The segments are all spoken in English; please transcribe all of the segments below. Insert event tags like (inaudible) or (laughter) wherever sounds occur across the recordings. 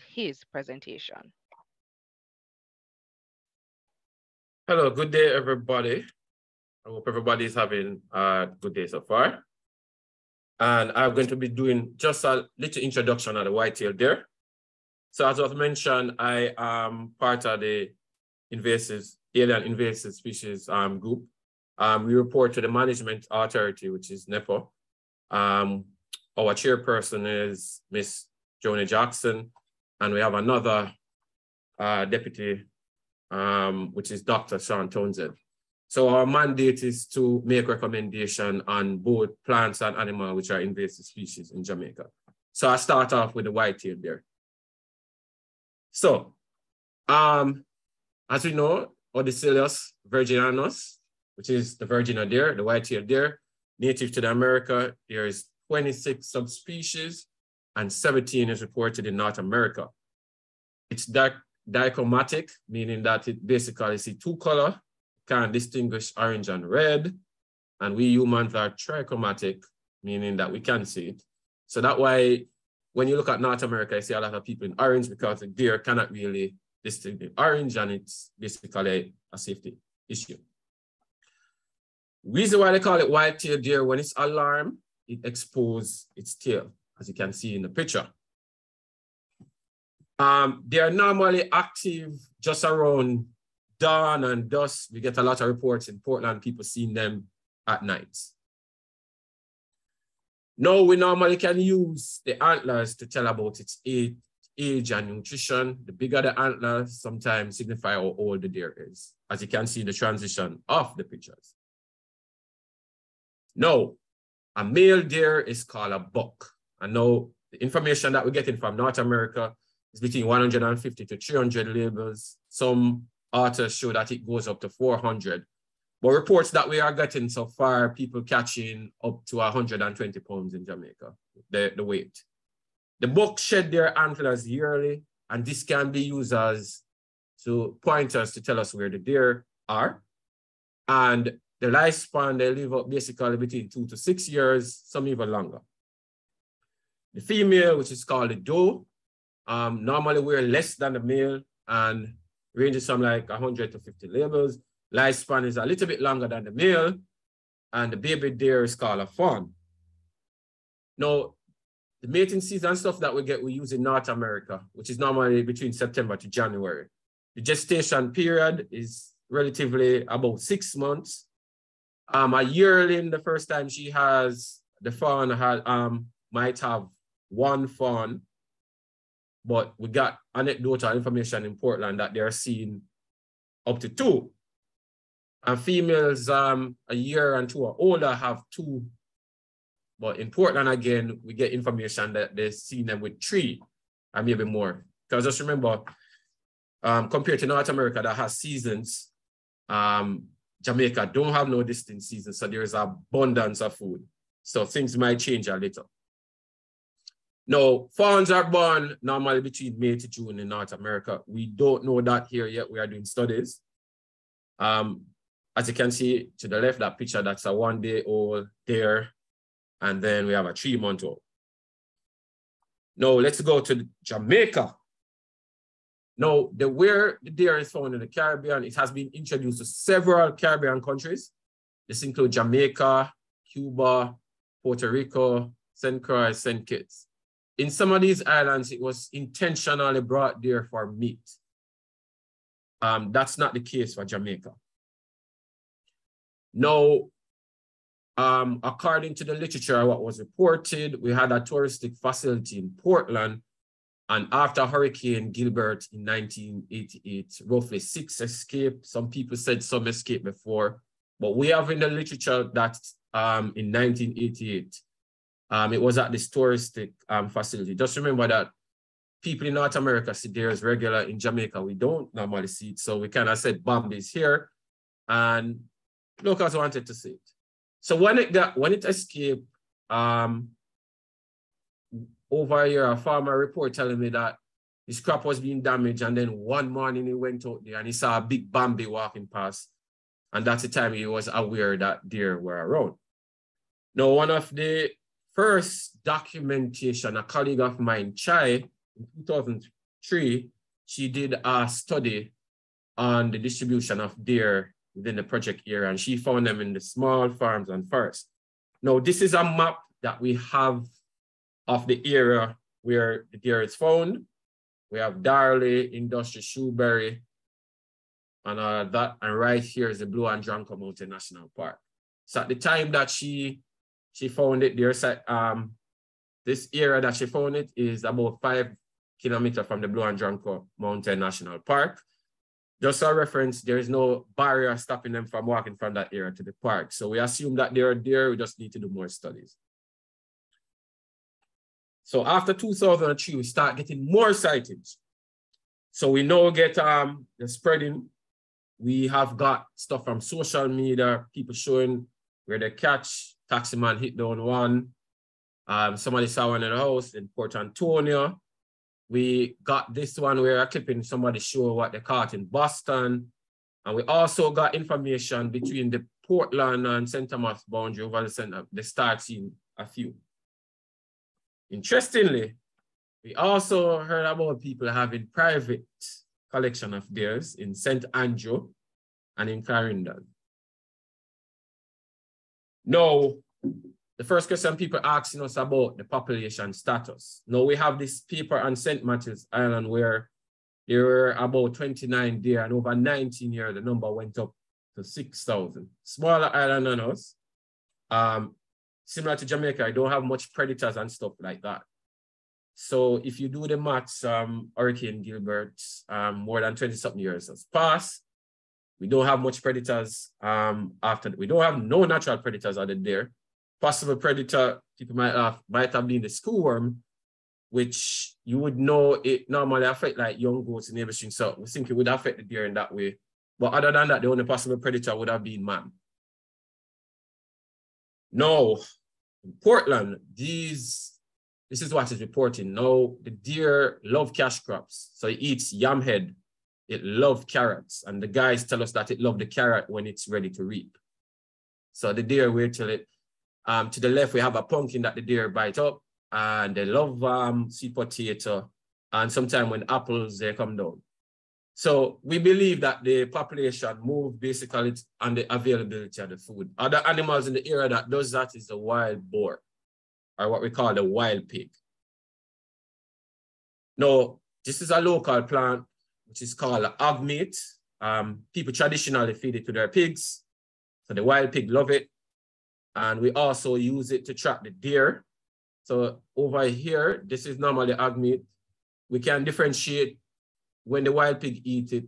his presentation. Hello, good day, everybody. I hope everybody is having a good day so far. And I'm going to be doing just a little introduction of the white-tailed deer. So as was mentioned, I am part of the invasive, alien invasive species um, group. Um, we report to the management authority, which is NEPA. Um, our chairperson is Miss Joni Jackson, and we have another uh, deputy, um, which is Dr. Sean Townsend. So our mandate is to make recommendation on both plants and animals which are invasive species in Jamaica. So I start off with the white-tailed deer. So, um, as we know, Odocoileus virginianus, which is the virgin deer, the white-tailed deer, native to the America, there is 26 subspecies and 17 is reported in North America. It's dichromatic, meaning that it basically see two color, can distinguish orange and red. And we humans are trichromatic, meaning that we can see it. So that why when you look at North America, you see a lot of people in orange because the deer cannot really distinguish orange and it's basically a safety issue. Reason why they call it white-tailed deer, when it's alarmed, it exposes its tail, as you can see in the picture. Um, they are normally active just around dawn and dusk. We get a lot of reports in Portland, people seeing them at night. Now we normally can use the antlers to tell about its age, age and nutrition. The bigger the antlers sometimes signify how old the deer is, as you can see in the transition of the pictures. Now, a male deer is called a buck. And now the information that we're getting from North America is between 150 to 300 labels. Some authors show that it goes up to 400. But reports that we are getting so far, people catching up to 120 pounds in Jamaica, the, the weight. The buck shed their antlers yearly, and this can be used as to point us to tell us where the deer are. And the lifespan, they live up basically between two to six years, some even longer. The female, which is called the doe, um, normally wear less than the male and ranges from like 100 to 50 labels. Lifespan is a little bit longer than the male, and the baby deer is called a fawn. Now, the mating season stuff that we get, we use in North America, which is normally between September to January. The gestation period is relatively about six months, um, a yearling, the first time she has the fawn um might have one fawn, but we got anecdotal information in Portland that they're seeing up to two. And females um a year and two or older have two. But in Portland again, we get information that they're seeing them with three and maybe more. Because just remember, um, compared to North America that has seasons, um, Jamaica don't have no distinct seasons, so there is abundance of food. So things might change a little. Now, fawns are born normally between May to June in North America. We don't know that here yet. We are doing studies. Um, as you can see to the left, that picture, that's a one day old there. And then we have a three month old. Now let's go to Jamaica. Now, the where the deer is found in the Caribbean, it has been introduced to several Caribbean countries. This includes Jamaica, Cuba, Puerto Rico, St. Croix, St. Kitts. In some of these islands, it was intentionally brought there for meat. Um, that's not the case for Jamaica. Now, um, according to the literature, what was reported, we had a touristic facility in Portland and after Hurricane Gilbert in 1988, roughly six escaped. Some people said some escaped before, but we have in the literature that um, in 1988, um, it was at this touristic um, facility. Just remember that people in North America see there as regular. In Jamaica, we don't normally see it. So we kind of said Bambi's here and locals wanted to see it. So when it got, when it escaped, um, over year, a farmer report telling me that his crop was being damaged. And then one morning he went out there and he saw a big Bambi walking past. And that's the time he was aware that deer were around. Now, one of the first documentation, a colleague of mine, Chai, in 2003, she did a study on the distribution of deer within the project area, and she found them in the small farms and forests. Now, this is a map that we have of the area where the deer is found. We have Darley, Industry, Shoebury, and uh, that, and right here is the Blue and John Crow Mountain National Park. So at the time that she she found it, there. um this area that she found it is about five kilometers from the Blue and John Crow Mountain National Park. Just a reference, there is no barrier stopping them from walking from that area to the park. So we assume that they're there, we just need to do more studies. So after 2003, we start getting more sightings. So we now get um, the spreading. We have got stuff from social media, people showing where they catch, taxi man hit down one. Um, somebody saw one in the house in Port Antonio. We got this one where a clipping somebody show what they caught in Boston. And we also got information between the Portland and St. Thomas boundary over the center. They start seeing a few. Interestingly, we also heard about people having private collection of theirs in St. Andrew and in Clarendon. Now, the first question people asking us about the population status. Now we have this paper on St. Matthews Island where there were about 29 there and over 19 years, the number went up to 6,000. Smaller island than us. Um, similar to Jamaica, I don't have much predators and stuff like that. So if you do the maths, um, Hurricane Gilbert, um, more than 20 something years has passed. We don't have much predators um, after, we don't have no natural predators out there possible predator people might have might have been the screwworm, which you would know it normally affect like young goats and everything. So we think it would affect the deer in that way. But other than that, the only possible predator would have been man. No, in Portland, these this is what is reporting. No, the deer love cash crops. So it eats yam head. It love carrots. And the guys tell us that it love the carrot when it's ready to reap. So the deer wait till it um, to the left, we have a pumpkin that the deer bite up, and they love um, sweet potato, and sometimes when apples, they come down. So we believe that the population move basically on the availability of the food. Other animals in the area that does that is the wild boar, or what we call the wild pig. Now, this is a local plant, which is called hog meat. Um, people traditionally feed it to their pigs. So the wild pig love it. And we also use it to track the deer. So over here, this is normally hog meat. We can differentiate when the wild pig eat it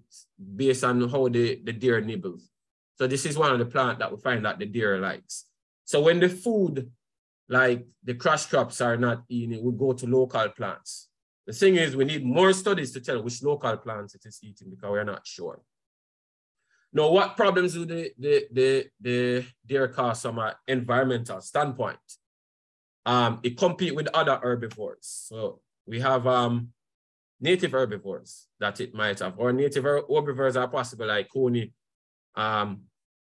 based on how the, the deer nibbles. So this is one of the plant that we find that the deer likes. So when the food, like the crash crops are not eating, we go to local plants. The thing is, we need more studies to tell which local plants it is eating because we're not sure. Now, what problems do the, the, the, the deer cause from an environmental standpoint? Um, it compete with other herbivores. So we have um, native herbivores that it might have, or native herbivores are possible like coney. Um,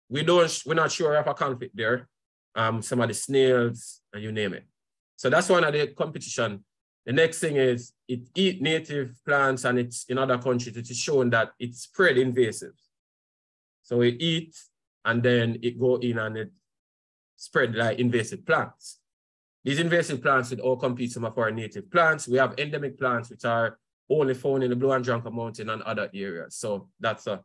we don't, we're not sure of a conflict there. Um, some of the snails, and you name it. So that's one of the competition. The next thing is it eat native plants and it's in other countries, it is shown that it's spread invasive. So it eat and then it go in and it spread like invasive plants. These invasive plants would all compete some of our native plants. We have endemic plants which are only found in the Blue and John Crow Mountain and other areas. So that's a,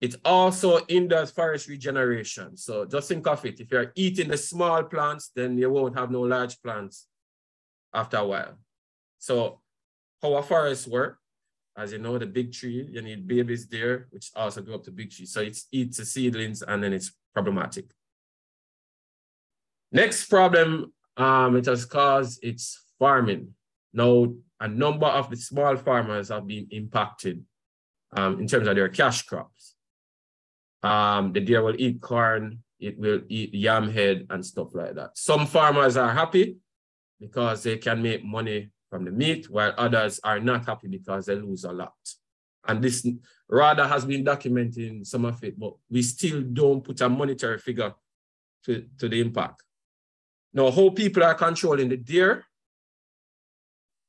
it also hinders forest regeneration. So just think of it. If you're eating the small plants, then you won't have no large plants after a while. So how a forest work as you know, the big tree, you need babies there, which also grow up to big trees. So it's eats the seedlings and then it's problematic. Next problem um, it has caused it's farming. Now, a number of the small farmers have been impacted um, in terms of their cash crops. Um, the deer will eat corn, it will eat yam head and stuff like that. Some farmers are happy because they can make money from the meat, while others are not happy because they lose a lot. And this RADA has been documenting some of it, but we still don't put a monetary figure to, to the impact. Now, how people are controlling the deer,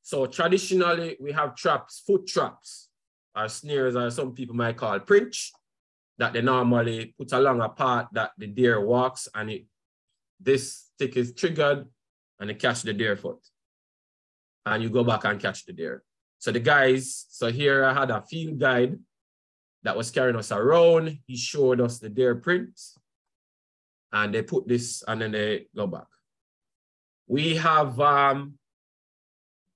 So traditionally, we have traps, foot traps, or snares, or some people might call princh, that they normally put along a path that the deer walks, and it, this stick is triggered, and it catch the deer foot. And you go back and catch the deer. So the guys, so here I had a field guide that was carrying us around. He showed us the deer prints, and they put this, and then they go back. We have um,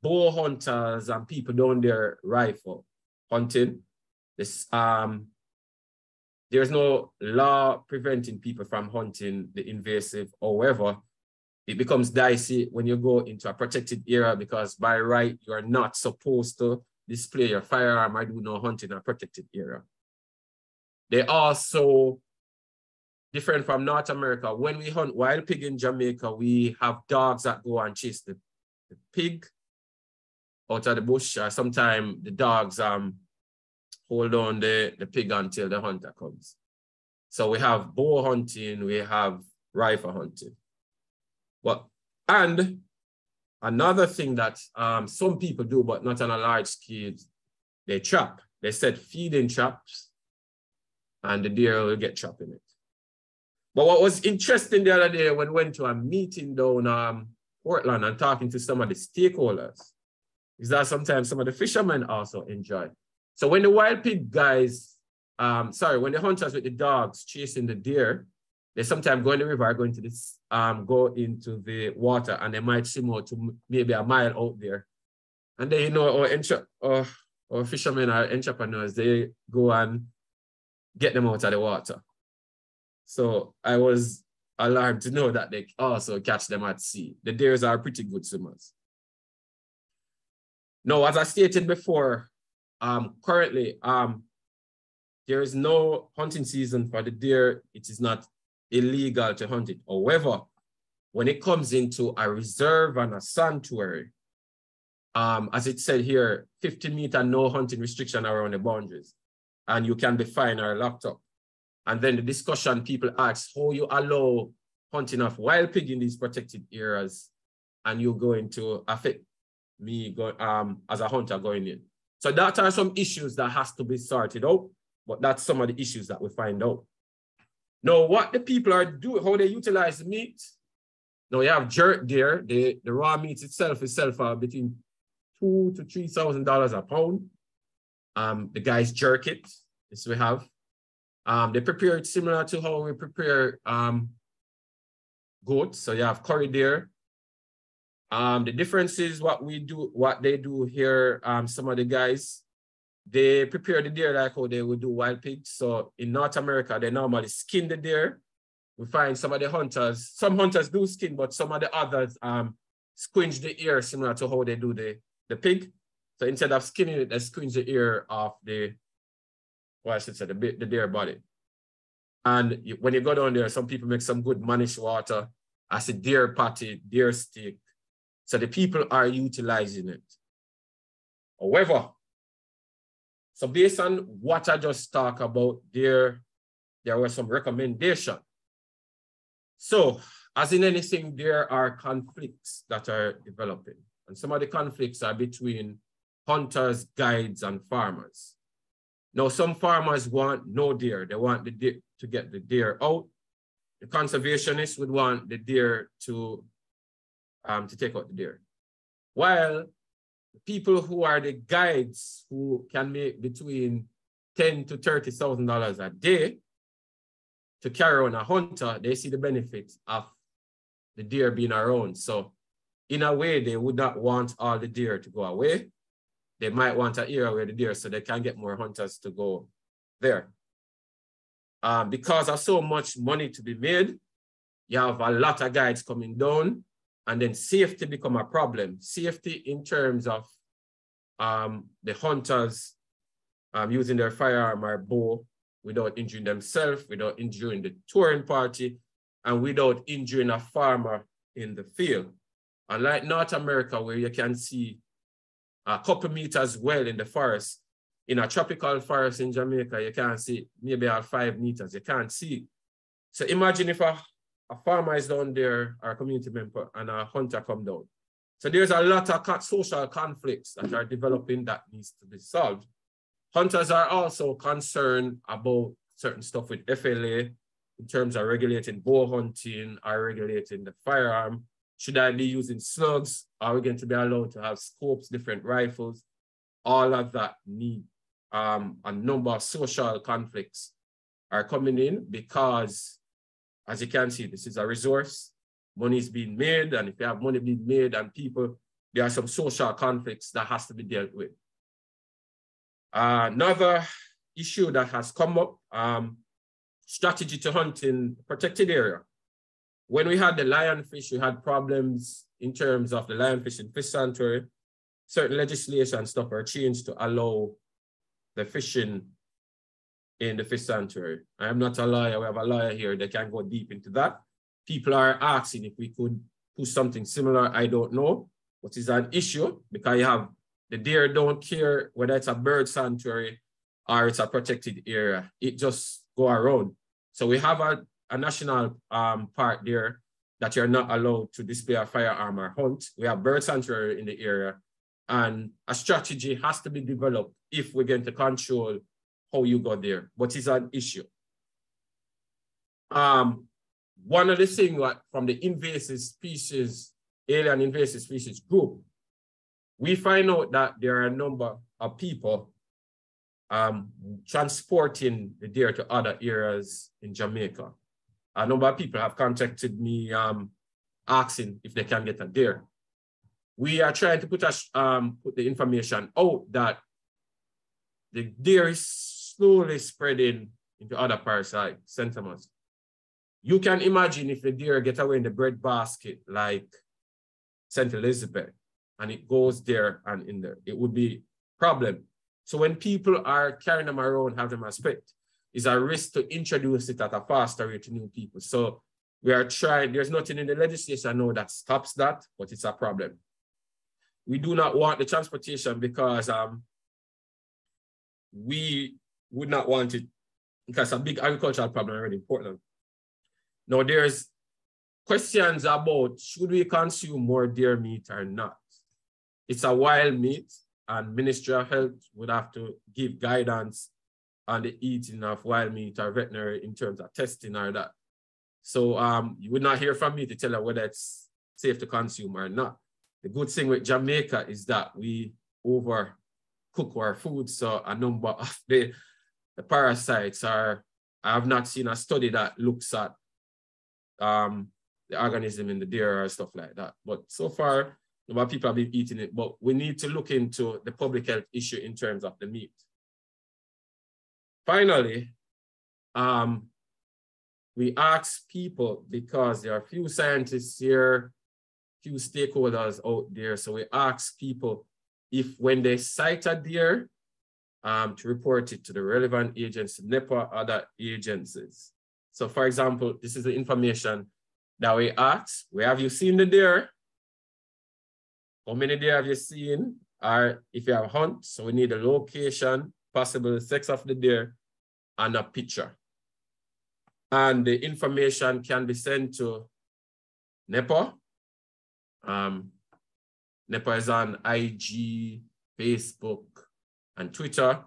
bow hunters and people down there rifle hunting. This um there's no law preventing people from hunting the invasive. However, it becomes dicey when you go into a protected area because by right, you are not supposed to display your firearm or do no hunting in a protected area. They also different from North America. When we hunt wild pig in Jamaica, we have dogs that go and chase the, the pig out of the bush. Or sometimes the dogs um hold on the, the pig until the hunter comes. So we have bow hunting, we have rifle hunting. But and another thing that um, some people do, but not on a large scale, they trap. They set feeding traps, and the deer will get trapped in it. But what was interesting the other day when we went to a meeting down um, Portland and talking to some of the stakeholders, is that sometimes some of the fishermen also enjoy. So when the wild pig guys, um, sorry, when the hunters with the dogs chasing the deer, they sometimes go in the river, go into this, um, go into the water, and they might swim out to maybe a mile out there. And then, you know, our, or, or fishermen or entrepreneurs, they go and get them out of the water. So I was alarmed to know that they also catch them at sea. The deers are pretty good swimmers. Now, as I stated before, um, currently, um, there is no hunting season for the deer. It is not illegal to hunt it. However, when it comes into a reserve and a sanctuary, um, as it said here, 50 meter no hunting restriction around the boundaries, and you can or locked up. And then the discussion, people ask how you allow hunting of wild pig in these protected areas, and you're going to affect me go, um, as a hunter going in. So that are some issues that has to be sorted out, but that's some of the issues that we find out. Now, what the people are doing, how they utilize the meat. Now you have jerk there. The, the raw meat itself is sell for between two to three thousand dollars a pound. Um, the guys jerk it. This we have. Um, they prepare it similar to how we prepare um, goat. So you have curry there. Um, the difference is what we do, what they do here, um, some of the guys, they prepare the deer like how they would do wild pigs. So in North America, they normally skin the deer. We find some of the hunters, some hunters do skin, but some of the others um, squinch the ear similar to how they do the, the pig. So instead of skinning it, they squinch the ear off the, what I should say, the, the deer body. And you, when you go down there, some people make some good mannish water as a deer patty, deer steak, so the people are utilizing it. However, so based on what I just talked about, there, there were some recommendations. So as in anything, there are conflicts that are developing. And some of the conflicts are between hunters, guides, and farmers. Now, some farmers want no deer. They want the deer to get the deer out. The conservationists would want the deer to um, to take out the deer. While people who are the guides who can make between ten to thirty thousand dollars a day to carry on a hunter, they see the benefit of the deer being around. So in a way, they would not want all the deer to go away. They might want an area where the deer so they can get more hunters to go there. Um, because of so much money to be made, you have a lot of guides coming down and then safety become a problem. Safety in terms of um, the hunters um, using their firearm or bow without injuring themselves, without injuring the touring party, and without injuring a farmer in the field. Unlike North America, where you can see a couple meters well in the forest, in a tropical forest in Jamaica, you can't see maybe at five meters, you can't see. So imagine if a a farmer is down there or a community member and a hunter come down. So there's a lot of social conflicts that are developing that needs to be solved. Hunters are also concerned about certain stuff with FLA in terms of regulating bow hunting or regulating the firearm. Should I be using slugs? Are we going to be allowed to have scopes, different rifles? All of that need um, a number of social conflicts are coming in because, as you can see, this is a resource. Money is being made, and if you have money being made and people, there are some social conflicts that has to be dealt with. Uh, another issue that has come up, um, strategy to hunt in protected area. When we had the lionfish, we had problems in terms of the lionfish in fish sanctuary. Certain legislation and stuff are changed to allow the fishing in the fish sanctuary. I am not a lawyer. We have a lawyer here that can go deep into that. People are asking if we could put something similar. I don't know, but it's an issue because you have the deer don't care whether it's a bird sanctuary or it's a protected area. It just go around. So we have a, a national um, park there that you're not allowed to display a firearm or hunt. We have bird sanctuary in the area and a strategy has to be developed if we're going to control how you got there, but it's an issue. Um, one of the things from the invasive species, alien invasive species group, we find out that there are a number of people um, transporting the deer to other areas in Jamaica. A number of people have contacted me um, asking if they can get a deer. We are trying to put, a, um, put the information out that the deer is slowly spreading into other parts like. Thomas. You can imagine if the deer get away in the bread basket like St. Elizabeth and it goes there and in there, it would be problem. So when people are carrying them around, have them as pet, is a risk to introduce it at a faster rate to new people. So we are trying, there's nothing in the legislation now that stops that, but it's a problem. We do not want the transportation because um, we would not want it because a big agricultural problem already in Portland. Now there's questions about should we consume more deer meat or not? It's a wild meat and Ministry of Health would have to give guidance on the eating of wild meat or veterinary in terms of testing or that. So um, you would not hear from me to tell you whether it's safe to consume or not. The good thing with Jamaica is that we overcook our food. So a number (laughs) of the, the parasites are, I have not seen a study that looks at um, the organism in the deer or stuff like that. But so far, a lot of people have been eating it, but we need to look into the public health issue in terms of the meat. Finally, um, we ask people because there are few scientists here, few stakeholders out there. So we ask people if when they sight a deer, um, to report it to the relevant agency, NEPA, other agencies. So for example, this is the information that we ask, where have you seen the deer? How many deer have you seen? Or if you have a hunt, so we need a location, possible sex of the deer, and a picture. And the information can be sent to NEPA, um, NEPA is on IG, Facebook, and Twitter.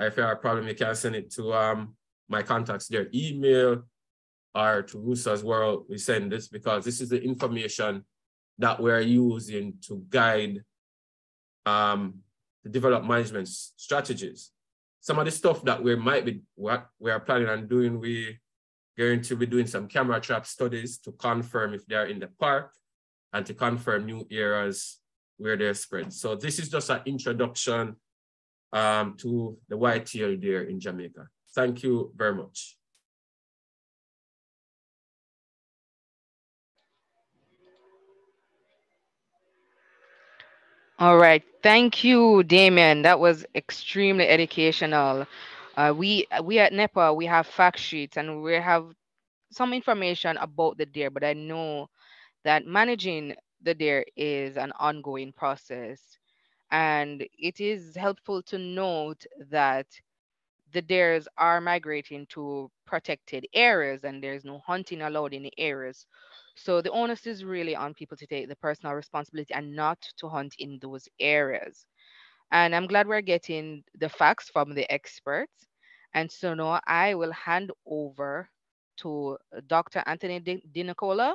If you have a problem, you can send it to um, my contacts their email or to Russo as well. We send this because this is the information that we're using to guide um, to develop management strategies. Some of the stuff that we might be, what we are planning on doing, we going to be doing some camera trap studies to confirm if they're in the park and to confirm new areas where they're spread. So this is just an introduction um, to the white-tailed deer in Jamaica. Thank you very much. All right, thank you, Damien. That was extremely educational. Uh, we we at NEPA we have fact sheets and we have some information about the deer, but I know that managing the deer is an ongoing process. And it is helpful to note that the deers are migrating to protected areas and there's no hunting allowed in the areas. So the onus is really on people to take the personal responsibility and not to hunt in those areas. And I'm glad we're getting the facts from the experts. And so now I will hand over to Dr. Anthony DeNicola,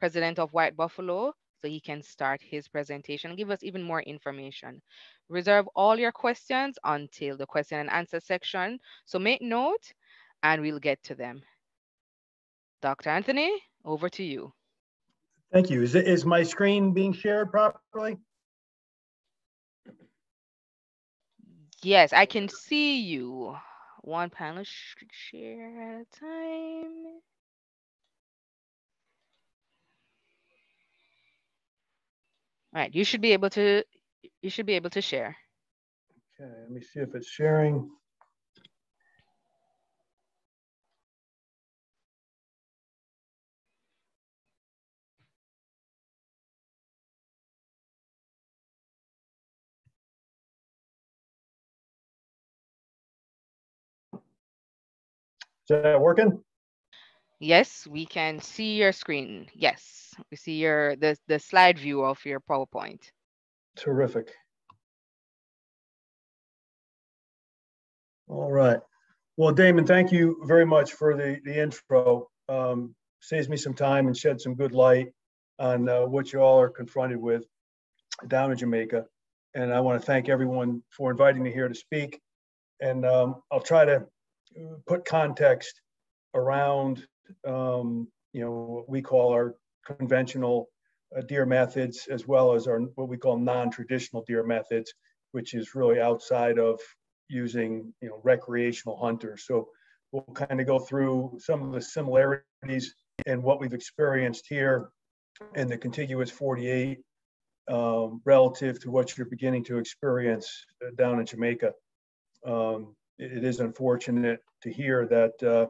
president of White Buffalo, so he can start his presentation and give us even more information. Reserve all your questions until the question and answer section. So make note and we'll get to them. Dr. Anthony, over to you. Thank you. Is, is my screen being shared properly? Yes, I can see you. One panel share at a time. All right, you should be able to, you should be able to share. Okay, let me see if it's sharing. Is that working? Yes, we can see your screen. Yes, we see your the, the slide view of your PowerPoint. Terrific. All right. Well, Damon, thank you very much for the, the intro. Um, saves me some time and shed some good light on uh, what you all are confronted with down in Jamaica. And I want to thank everyone for inviting me here to speak. And um, I'll try to put context around um, you know what we call our conventional uh, deer methods as well as our what we call non-traditional deer methods which is really outside of using you know recreational hunters so we'll kind of go through some of the similarities and what we've experienced here in the contiguous 48 um, relative to what you're beginning to experience uh, down in Jamaica. Um, it is unfortunate to hear that uh,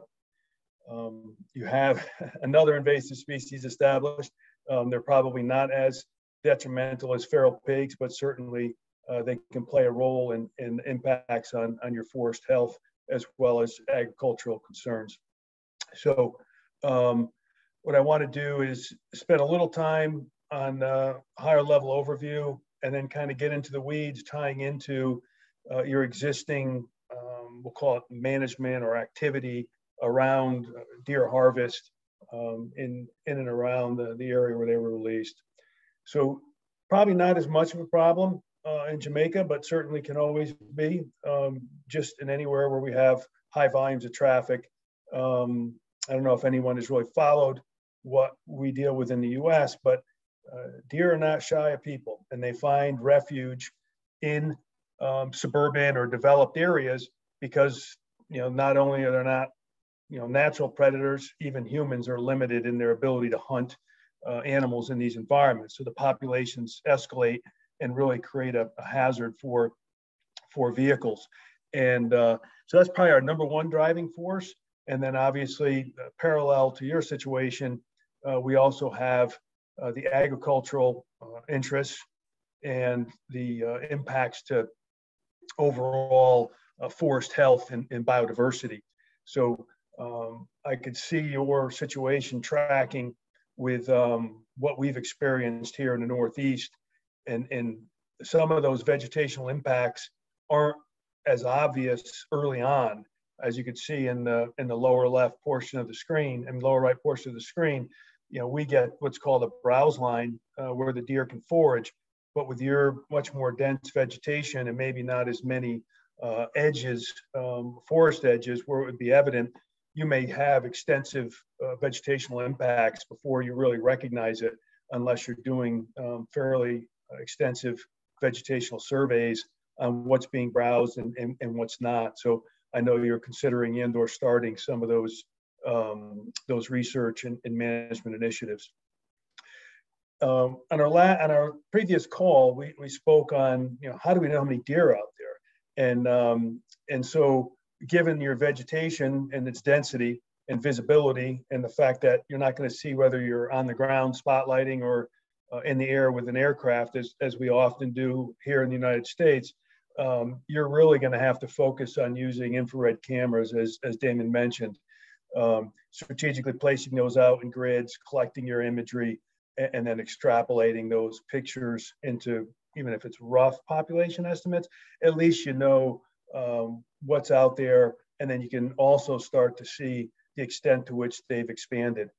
um, you have (laughs) another invasive species established. Um, they're probably not as detrimental as feral pigs, but certainly uh, they can play a role in, in impacts on, on your forest health as well as agricultural concerns. So um, what I want to do is spend a little time on a higher level overview and then kind of get into the weeds tying into uh, your existing um, we'll call it management or activity around uh, deer harvest um, in, in and around the, the area where they were released. So probably not as much of a problem uh, in Jamaica, but certainly can always be um, just in anywhere where we have high volumes of traffic. Um, I don't know if anyone has really followed what we deal with in the US, but uh, deer are not shy of people and they find refuge in um, suburban or developed areas because you know not only are they not you know natural predators, even humans are limited in their ability to hunt uh, animals in these environments. So the populations escalate and really create a, a hazard for for vehicles. And uh, so that's probably our number one driving force. And then obviously, uh, parallel to your situation, uh, we also have uh, the agricultural uh, interests and the impacts to overall forest health and, and, biodiversity. So um, I could see your situation tracking with um, what we've experienced here in the Northeast. And, and some of those vegetational impacts aren't as obvious early on. As you can see in the, in the lower left portion of the screen and lower right portion of the screen, you know, we get what's called a browse line uh, where the deer can forage. But with your much more dense vegetation and maybe not as many uh, edges, um, forest edges, where it would be evident, you may have extensive uh, vegetational impacts before you really recognize it, unless you're doing um, fairly extensive vegetational surveys on what's being browsed and, and, and, what's not. So I know you're considering and or starting some of those um, those research and, and management initiatives. Um, on our la- on our previous call, we, we spoke on you know how do we know how many deer are out there? And, um, and so given your vegetation and its density and visibility and the fact that you're not going to see whether you're on the ground spotlighting or uh, in the air with an aircraft as, as we often do here in the United States, um, you're really going to have to focus on using infrared cameras as, as Damon mentioned. um, strategically placing those out in grids, collecting your imagery, and, and then extrapolating those pictures into even if it's rough population estimates, at least you know um, what's out there, and then you can also start to see the extent to which they've expanded.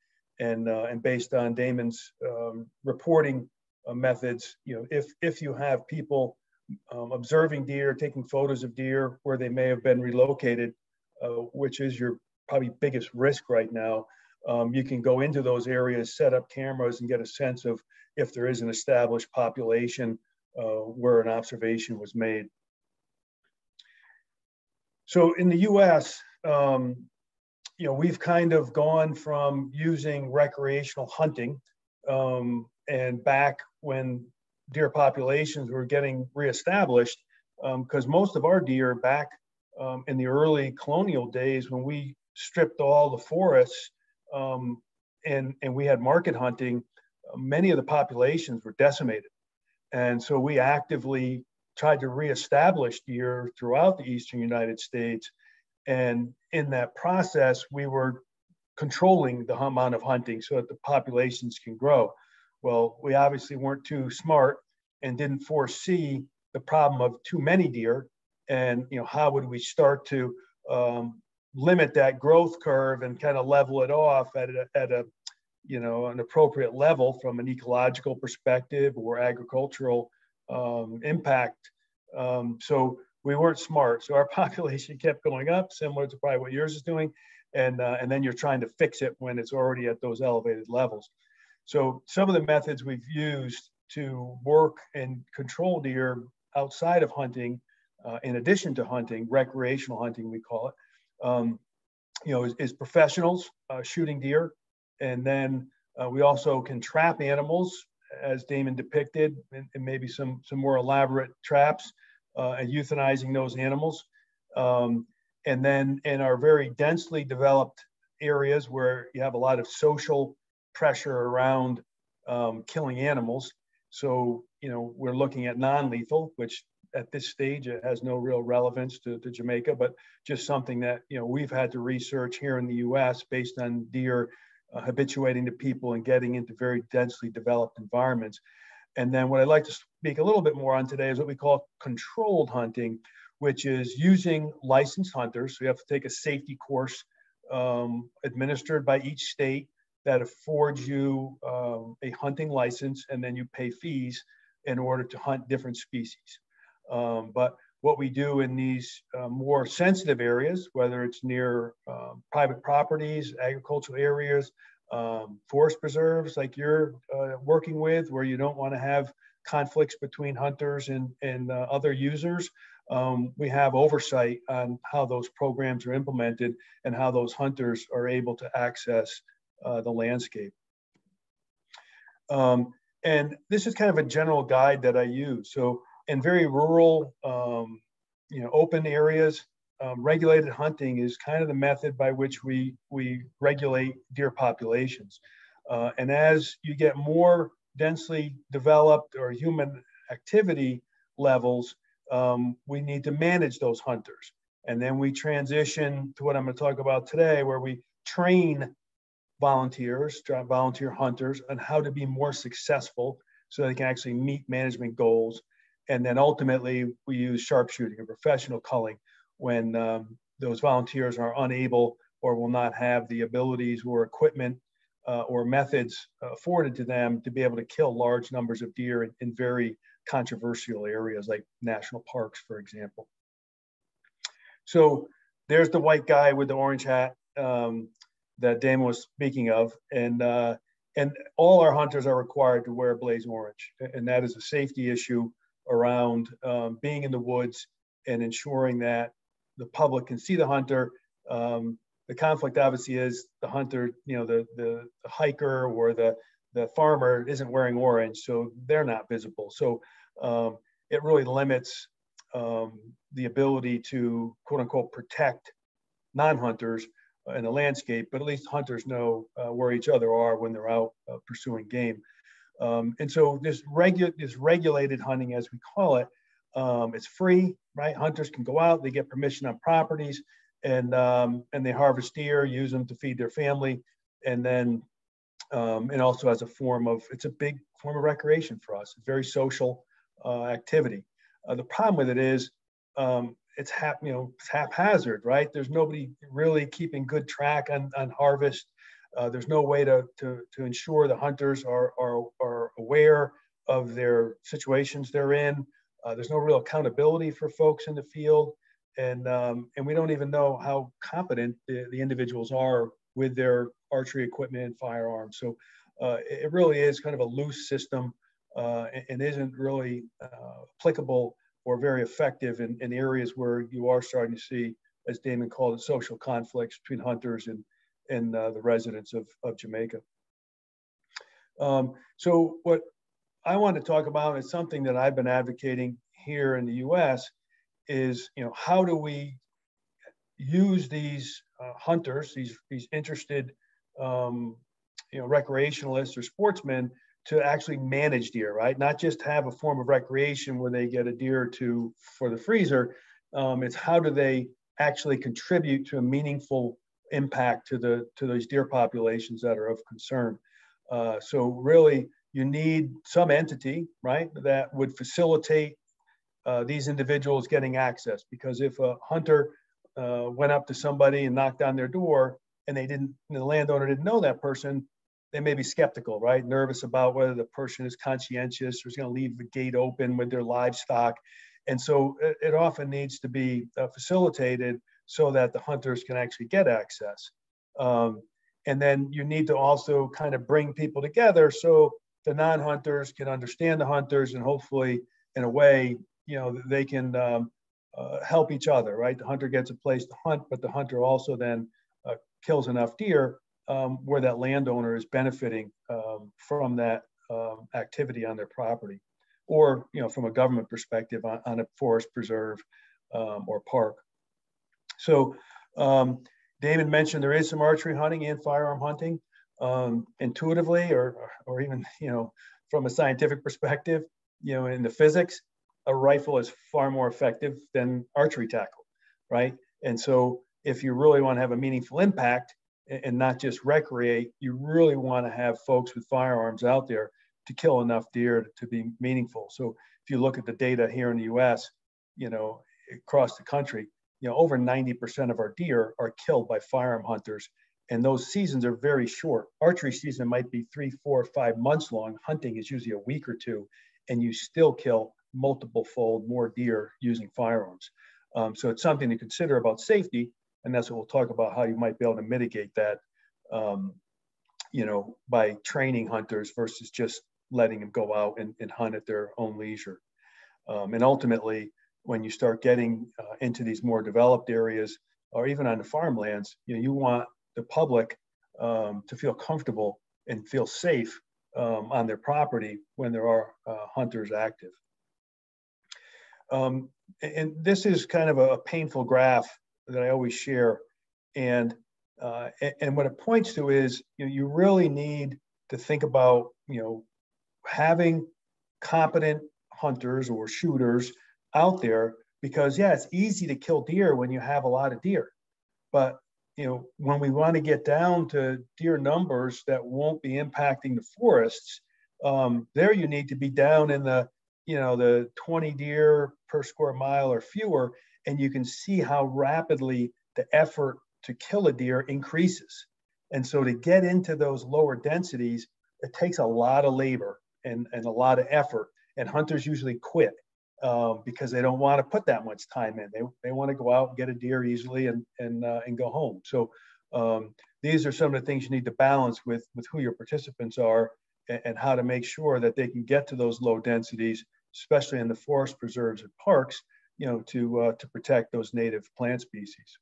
And uh, and based on Damon's um, reporting uh, methods, you know, if if you have people um, observing deer, taking photos of deer where they may have been relocated, uh, which is your probably biggest risk right now, um, you can go into those areas, set up cameras, and get a sense of if there is an established population uh, where an observation was made. So in the U.S., um, you know, we've kind of gone from using recreational hunting, um, and back when deer populations were getting reestablished, because um, most of our deer back um, in the early colonial days when we stripped all the forests um, and, and we had market hunting, many of the populations were decimated. And so we actively tried to reestablish deer throughout the eastern United States. And in that process, we were controlling the amount of hunting so that the populations can grow. Well, we obviously weren't too smart and didn't foresee the problem of too many deer. And you know, how would we start to um, limit that growth curve and kind of level it off at a, at a you know an appropriate level from an ecological perspective or agricultural um, impact. Um, so we weren't smart. So our (laughs) population kept going up similar to probably what yours is doing. And uh, and then you're trying to fix it when it's already at those elevated levels. So some of the methods we've used to work and control deer outside of hunting uh, in addition to hunting recreational hunting we call it um, you know, is, is professionals uh, shooting deer. And then uh, we also can trap animals as Damon depicted and, and maybe some, some more elaborate traps uh, and euthanizing those animals. Um, and then in our very densely developed areas where you have a lot of social pressure around um, killing animals. So, you know, we're looking at non-lethal, which at this stage, it has no real relevance to, to Jamaica, but just something that you know we've had to research here in the U.S. based on deer uh, habituating to people and getting into very densely developed environments. And then what I'd like to speak a little bit more on today is what we call controlled hunting, which is using licensed hunters. So you have to take a safety course um, administered by each state that affords you um, a hunting license, and then you pay fees in order to hunt different species. Um, but what we do in these uh, more sensitive areas, whether it's near um, private properties, agricultural areas, um, forest preserves like you're uh, working with, where you don't want to have conflicts between hunters and, and uh, other users, um, we have oversight on how those programs are implemented and how those hunters are able to access uh, the landscape. Um, and this is kind of a general guide that I use. So in very rural, um, you know, open areas, um, regulated hunting is kind of the method by which we we regulate deer populations. Uh, and as you get more densely developed or human activity levels, um, we need to manage those hunters. And then we transition to what I'm going to talk about today, where we train volunteers, volunteer hunters, on how to be more successful so they can actually meet management goals and then ultimately we use sharpshooting or professional culling when um, those volunteers are unable or will not have the abilities or equipment uh, or methods afforded to them to be able to kill large numbers of deer in, in very controversial areas like national parks, for example. So there's the white guy with the orange hat um, that Damon was speaking of. And, uh, and all our hunters are required to wear blaze orange. And that is a safety issue around um, being in the woods and ensuring that the public can see the hunter. Um, the conflict obviously is the hunter, you know, the, the, the, hiker or the, the farmer isn't wearing orange, so they're not visible. So um, it really limits um, the ability to quote unquote protect non-hunters in the landscape, but at least hunters know uh, where each other are when they're out uh, pursuing game. Um, and so this, regu this regulated hunting, as we call it, um, it's free, right? Hunters can go out, they get permission on properties, and um, and they harvest deer, use them to feed their family, and then um, and also as a form of it's a big form of recreation for us. It's very social uh, activity. Uh, the problem with it is um, it's hap you know it's haphazard, right? There's nobody really keeping good track on on harvest. Uh, there's no way to, to, to ensure the hunters are, are, are aware of their situations they're in. Uh, there's no real accountability for folks in the field and um, and we don't even know how competent the, the individuals are with their archery equipment and firearms. So uh, it really is kind of a loose system uh, and, and, isn't really uh, applicable or very effective in, in areas where you are starting to see, as Damian called it, social conflicts between hunters and and uh, the residents of, of Jamaica. Um, so what I want to talk about is something that I've been advocating here in the U.S is, you know, how do we use these uh, hunters, these these interested, um, you know, recreationalists or sportsmen to actually manage deer, right? Not just have a form of recreation where they get a deer or two for the freezer. Um, it's how do they actually contribute to a meaningful impact to the to those deer populations that are of concern. Uh, so really, you need some entity, right, that would facilitate uh, these individuals getting access. Because if a hunter uh, went up to somebody and knocked on their door and they didn't, the landowner didn't know that person, they may be skeptical, right? Nervous about whether the person is conscientious or is going to leave the gate open with their livestock. And so it, it often needs to be uh, facilitated so that the hunters can actually get access. Um, and then you need to also kind of bring people together so the non-hunters can understand the hunters and hopefully in a way you know, they can um, uh, help each other, right? The hunter gets a place to hunt, but the hunter also then uh, kills enough deer um, where that landowner is benefiting um, from that um, activity on their property, or you know, from a government perspective on, on a forest preserve um, or park. So, um, David mentioned there is some archery hunting and firearm hunting. intuitively, or or even you know, from a scientific perspective, you know, in the physics, a rifle is far more effective than archery tackle, right? And so if you really want to have a meaningful impact and not just recreate, you really want to have folks with firearms out there to kill enough deer to be meaningful. So if you look at the data here in the US, you know, across the country, you know, over 90% of our deer are killed by firearm hunters. And those seasons are very short. Archery season might be three, four, five months long. Hunting is usually a week or two, and you still kill multiple fold more deer using firearms. Um, so it's something to consider about safety, and that's what we'll talk about how you might be able to mitigate that, um, you know, by training hunters versus just letting them go out and, and hunt at their own leisure. Um, and ultimately, when you start getting uh, into these more developed areas, or even on the farmlands, you know, you want the public um, to feel comfortable and feel safe um, on their property when there are uh, hunters active. Um, and this is kind of a painful graph that I always share. And, uh, and what it points to is, you know, you really need to think about, you know, having competent hunters or shooters out there because yeah, it's easy to kill deer when you have a lot of deer. But you know, when we want to get down to deer numbers that won't be impacting the forests, um, there you need to be down in the you know, the 20 deer per square mile or fewer, and you can see how rapidly the effort to kill a deer increases. And so to get into those lower densities, it takes a lot of labor and, and a lot of effort. And hunters usually quit um, because they don't want to put that much time in. They, they want to go out and get a deer easily and, and, uh, and go home. So um, these are some of the things you need to balance with, with who your participants are and, and how to make sure that they can get to those low densities especially in the forest preserves and parks, you know, to, uh, to protect those native plant species.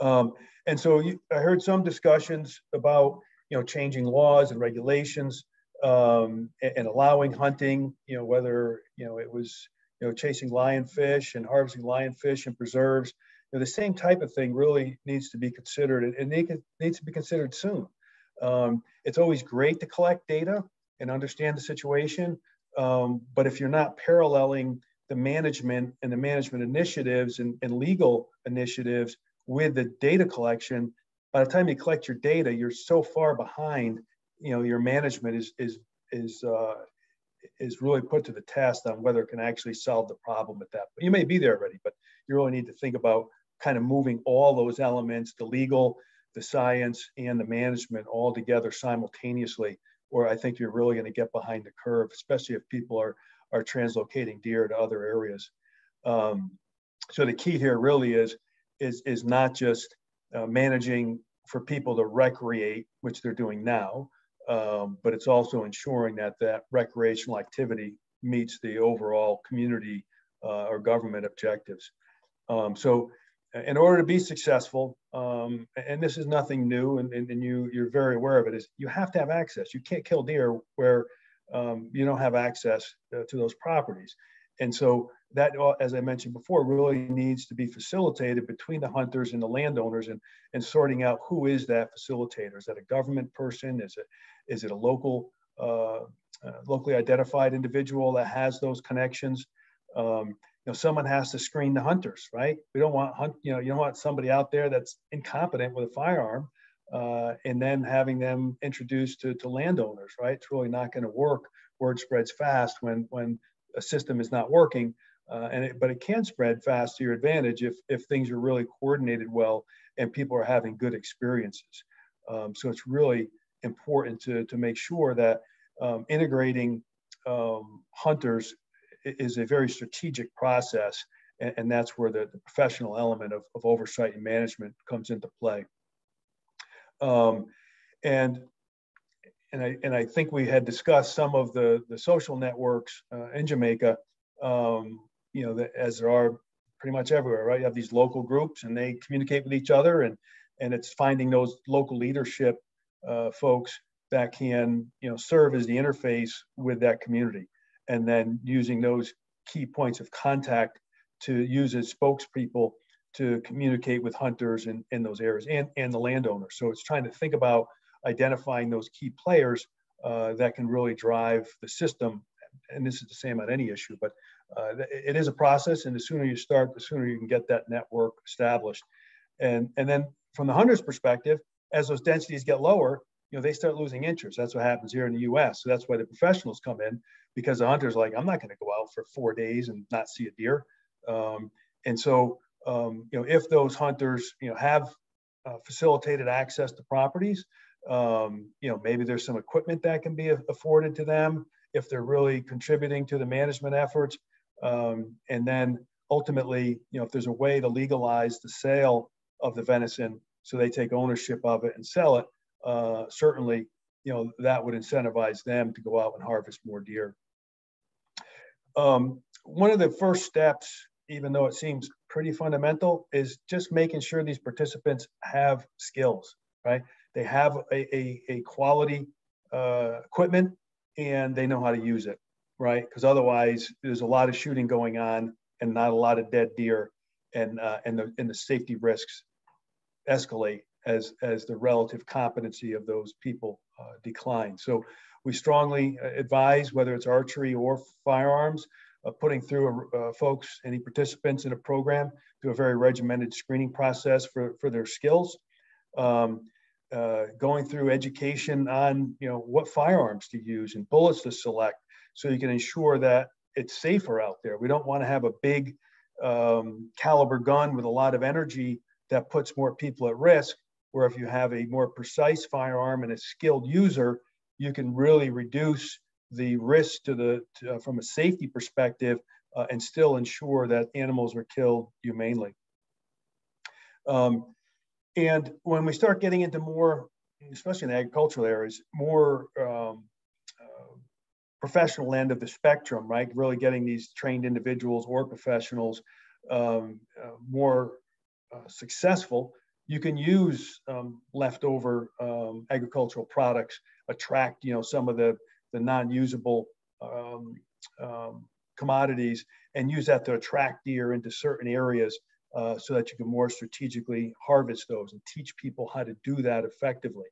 Um, and so you, I heard some discussions about, you know, changing laws and regulations um, and, and, allowing hunting, you know, whether, you know, it was, you know, chasing lionfish and harvesting lionfish and preserves. You know, the same type of thing really needs to be considered and, it needs to be considered soon. Um, it's always great to collect data and understand the situation, um, but if you're not paralleling the management and the management initiatives and, and legal initiatives with the data collection, by the time you collect your data, you're so far behind. You know, your management is is is uh, is really put to the test on whether it can actually solve the problem at that. But you may be there already, but you really need to think about kind of moving all those elements, the legal, the science, and the management all together simultaneously, where I think you're really going to get behind the curve, especially if people are are translocating deer to other areas. Um, so the key here really is is is not just uh, managing for people to recreate, which they're doing now, um, but it's also ensuring that that recreational activity meets the overall community uh, or government objectives. Um, so in order to be successful, um, and this is nothing new, and, and, and, you, you're very aware of it, is you have to have access. You can't kill deer where um, you don't have access uh, to those properties. And so that, uh, as I mentioned before, really needs to be facilitated between the hunters and the landowners and, and sorting out who is that facilitator. Is that a government person? Is it, is it a local, uh, uh, locally identified individual that has those connections? Um, you know, someone has to screen the hunters, right? We don't want hunt, you know, you don't want somebody out there that's incompetent with a firearm uh, and then having them introduced to, to landowners, right? It's really not going to work. Word spreads fast when when a system is not working, uh, and it, but it can spread fast to your advantage if if things are really coordinated well and people are having good experiences. Um, so it's really important to to make sure that um, integrating um, hunters is a very strategic process, and, and that's where the, the professional element of, of oversight and management comes into play. Um, and and I and I think we had discussed some of the the social networks uh, in Jamaica. Um, you know, that, as there are pretty much everywhere, right? You have these local groups, and they communicate with each other, and and it's finding those local leadership uh, folks that can you know serve as the interface with that community, and then using those key points of contact to use as spokespeople to communicate with hunters in, in those areas and, and the landowners. So it's trying to think about identifying those key players uh, that can really drive the system. And this is the same on any issue, but uh, it is a process. And the sooner you start, the sooner you can get that network established. And, and then from the hunter's perspective, as those densities get lower, you know, they start losing interest. That's what happens here in the US. So that's why the professionals come in because the hunter's like, I'm not going to go out for four days and not see a deer. Um, and so um, you know, if those hunters, you know, have uh, facilitated access to properties, um, you know, maybe there's some equipment that can be afforded to them if they're really contributing to the management efforts. Um, and then ultimately, you know, if there's a way to legalize the sale of the venison so they take ownership of it and sell it, uh, certainly, you know, that would incentivize them to go out and harvest more deer. Um, one of the first steps even though it seems pretty fundamental, is just making sure these participants have skills, right? They have a, a, a quality uh, equipment and they know how to use it, right? Because otherwise, there's a lot of shooting going on and not a lot of dead deer, and uh, and the and the safety risks escalate as as the relative competency of those people uh, decline. So we strongly advise whether it's archery or firearms uh, putting through uh, folks, any participants in a program, through a very regimented screening process for, for their skills. Um, uh, going through education on you know what firearms to use and bullets to select so you can ensure that it's safer out there we don't want to have a big um, caliber gun with a lot of energy that puts more people at risk where if you have a more precise firearm and a skilled user you can really reduce the risk to the to, uh, from a safety perspective uh, and still ensure that animals are killed humanely. Um, and when we start getting into more, especially in agricultural areas, more um, uh, professional end of the spectrum, right? Really getting these trained individuals or professionals um, uh, more uh, successful, you can use um, leftover um, agricultural products, attract, you know, some of the the non-usable um, um, commodities and use that to attract deer into certain areas uh, so that you can more strategically harvest those and teach people how to do that effectively.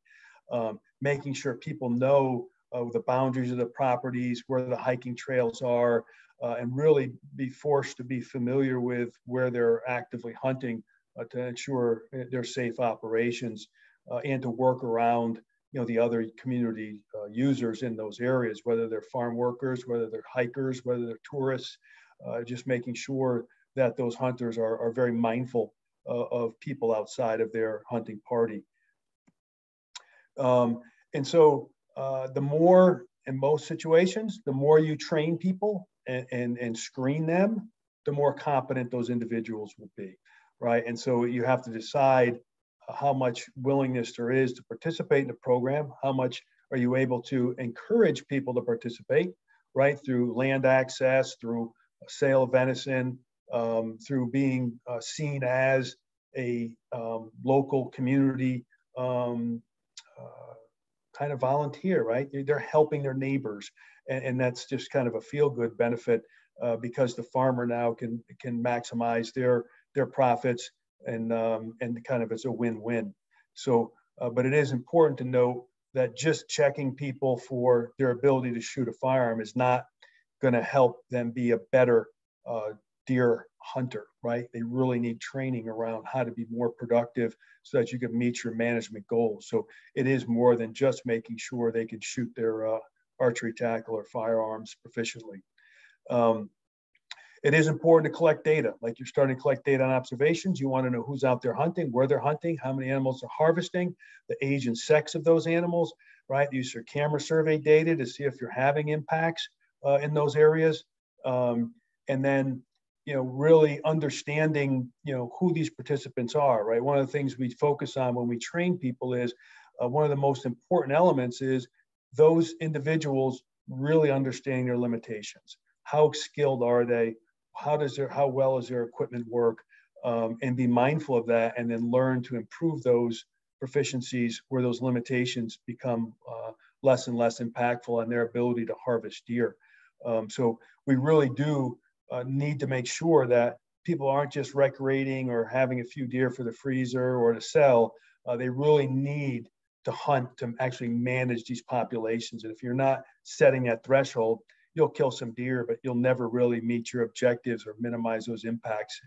Um, making sure people know uh, the boundaries of the properties, where the hiking trails are, uh, and really be forced to be familiar with where they're actively hunting uh, to ensure their safe operations uh, and to work around you know the other community uh, users in those areas whether they're farm workers whether they're hikers whether they're tourists uh, just making sure that those hunters are, are very mindful uh, of people outside of their hunting party. Um, and so uh, the more in most situations the more you train people and, and, and screen them the more competent those individuals will be right? And so you have to decide how much willingness there is to participate in the program, how much are you able to encourage people to participate, right, through land access, through sale of venison, um, through being uh, seen as a um, local community um, uh, kind of volunteer, right? They're helping their neighbors, and, and that's just kind of a feel-good benefit uh, because the farmer now can can maximize their their profits and um, and kind of it's a win-win. So, uh, but it is important to note that just checking people for their ability to shoot a firearm is not going to help them be a better uh, deer hunter, right? They really need training around how to be more productive so that you can meet your management goals. So it is more than just making sure they can shoot their uh, archery tackle or firearms proficiently. Um, it is important to collect data. Like you're starting to collect data on observations. You want to know who's out there hunting, where they're hunting, how many animals are harvesting, the age and sex of those animals, right? Use your camera survey data to see if you're having impacts uh, in those areas. Um, and then, you know, really understanding, you know, who these participants are, right? One of the things we focus on when we train people is uh, one of the most important elements is those individuals really understanding their limitations. How skilled are they? how does their how well does their equipment work um, and be mindful of that and then learn to improve those proficiencies where those limitations become uh, less and less impactful on their ability to harvest deer um, so we really do uh, need to make sure that people aren't just recreating or having a few deer for the freezer or to sell uh, they really need to hunt to actually manage these populations and if you're not setting that threshold you'll kill some deer, but you'll never really meet your objectives or minimize those impacts,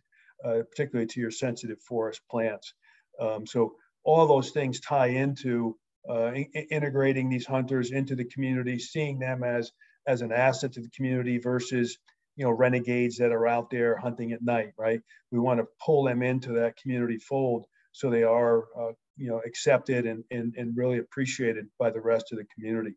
uh, particularly to your sensitive forest plants. Um, so all those things tie into uh, integrating these hunters into the community, seeing them as as an asset to the community versus you know renegades that are out there hunting at night. Right? We want to pull them into that community fold so they are uh, you know accepted and, and and really appreciated by the rest of the community.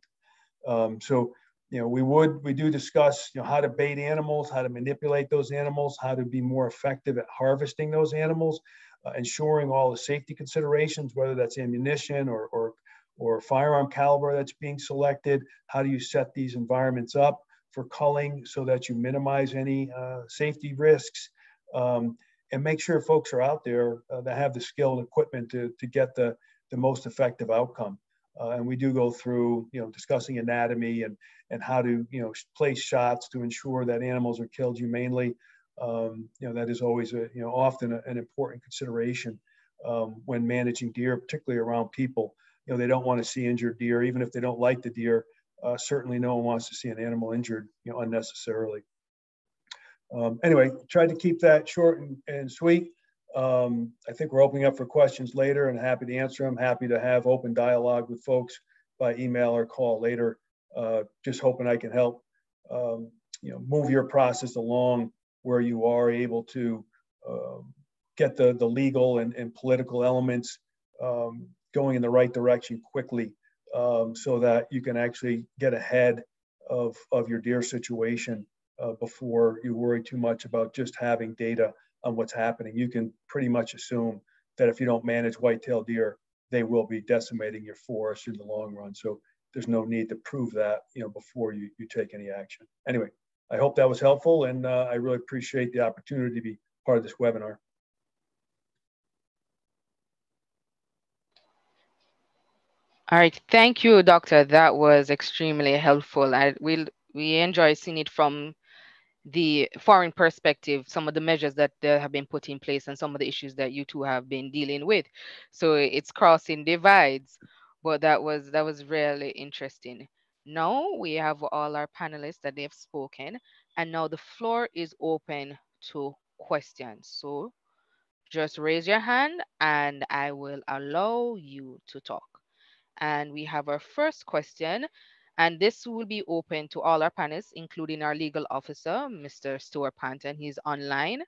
Um, so you know, we would, we do discuss, you know, how to bait animals, how to manipulate those animals, how to be more effective at harvesting those animals, uh, ensuring all the safety considerations, whether that's ammunition or, or, or firearm caliber that's being selected. How do you set these environments up for culling so that you minimize any uh, safety risks? Um, and make sure folks are out there uh, that have the skill and equipment to, to get the, the most effective outcome. Uh, and we do go through, you know, discussing anatomy and, and how to, you know, place shots to ensure that animals are killed humanely. Um, you know, that is always, a, you know, often a, an important consideration um, when managing deer, particularly around people. You know, they don't want to see injured deer, even if they don't like the deer. Uh, certainly, no one wants to see an animal injured, you know, unnecessarily. Um, anyway, tried to keep that short and, and sweet. Um, I think we're opening up for questions later and happy to answer them. Happy to have open dialogue with folks by email or call later. Uh, just hoping I can help, um, you know, move your process along where you are able to uh, get the, the legal and, and political elements um, going in the right direction quickly um, so that you can actually get ahead of, of your deer situation uh, before you worry too much about just having data on what's happening, you can pretty much assume that if you don't manage whitetail deer, they will be decimating your forest in the long run. So there's no need to prove that, you know, before you, you take any action. Anyway, I hope that was helpful and uh, I really appreciate the opportunity to be part of this webinar. All right, thank you, doctor. That was extremely helpful. I will we enjoy seeing it from the foreign perspective, some of the measures that have been put in place and some of the issues that you two have been dealing with. So it's crossing divides, but that was that was really interesting. Now we have all our panelists that they've spoken. And now the floor is open to questions. So just raise your hand and I will allow you to talk. And we have our first question, and this will be open to all our panelists, including our legal officer, Mr. Stuart Panton. He's online.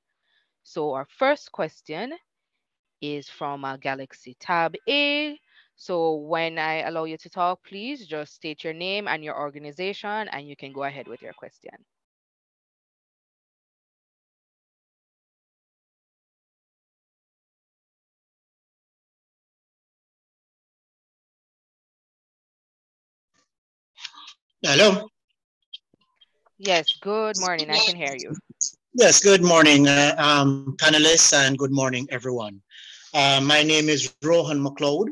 So our first question is from uh, Galaxy Tab A. So when I allow you to talk, please just state your name and your organization, and you can go ahead with your question. Hello. Yes, good morning. I can hear you. Yes, good morning, uh, um, panelists, and good morning, everyone. Uh, my name is Rohan McLeod.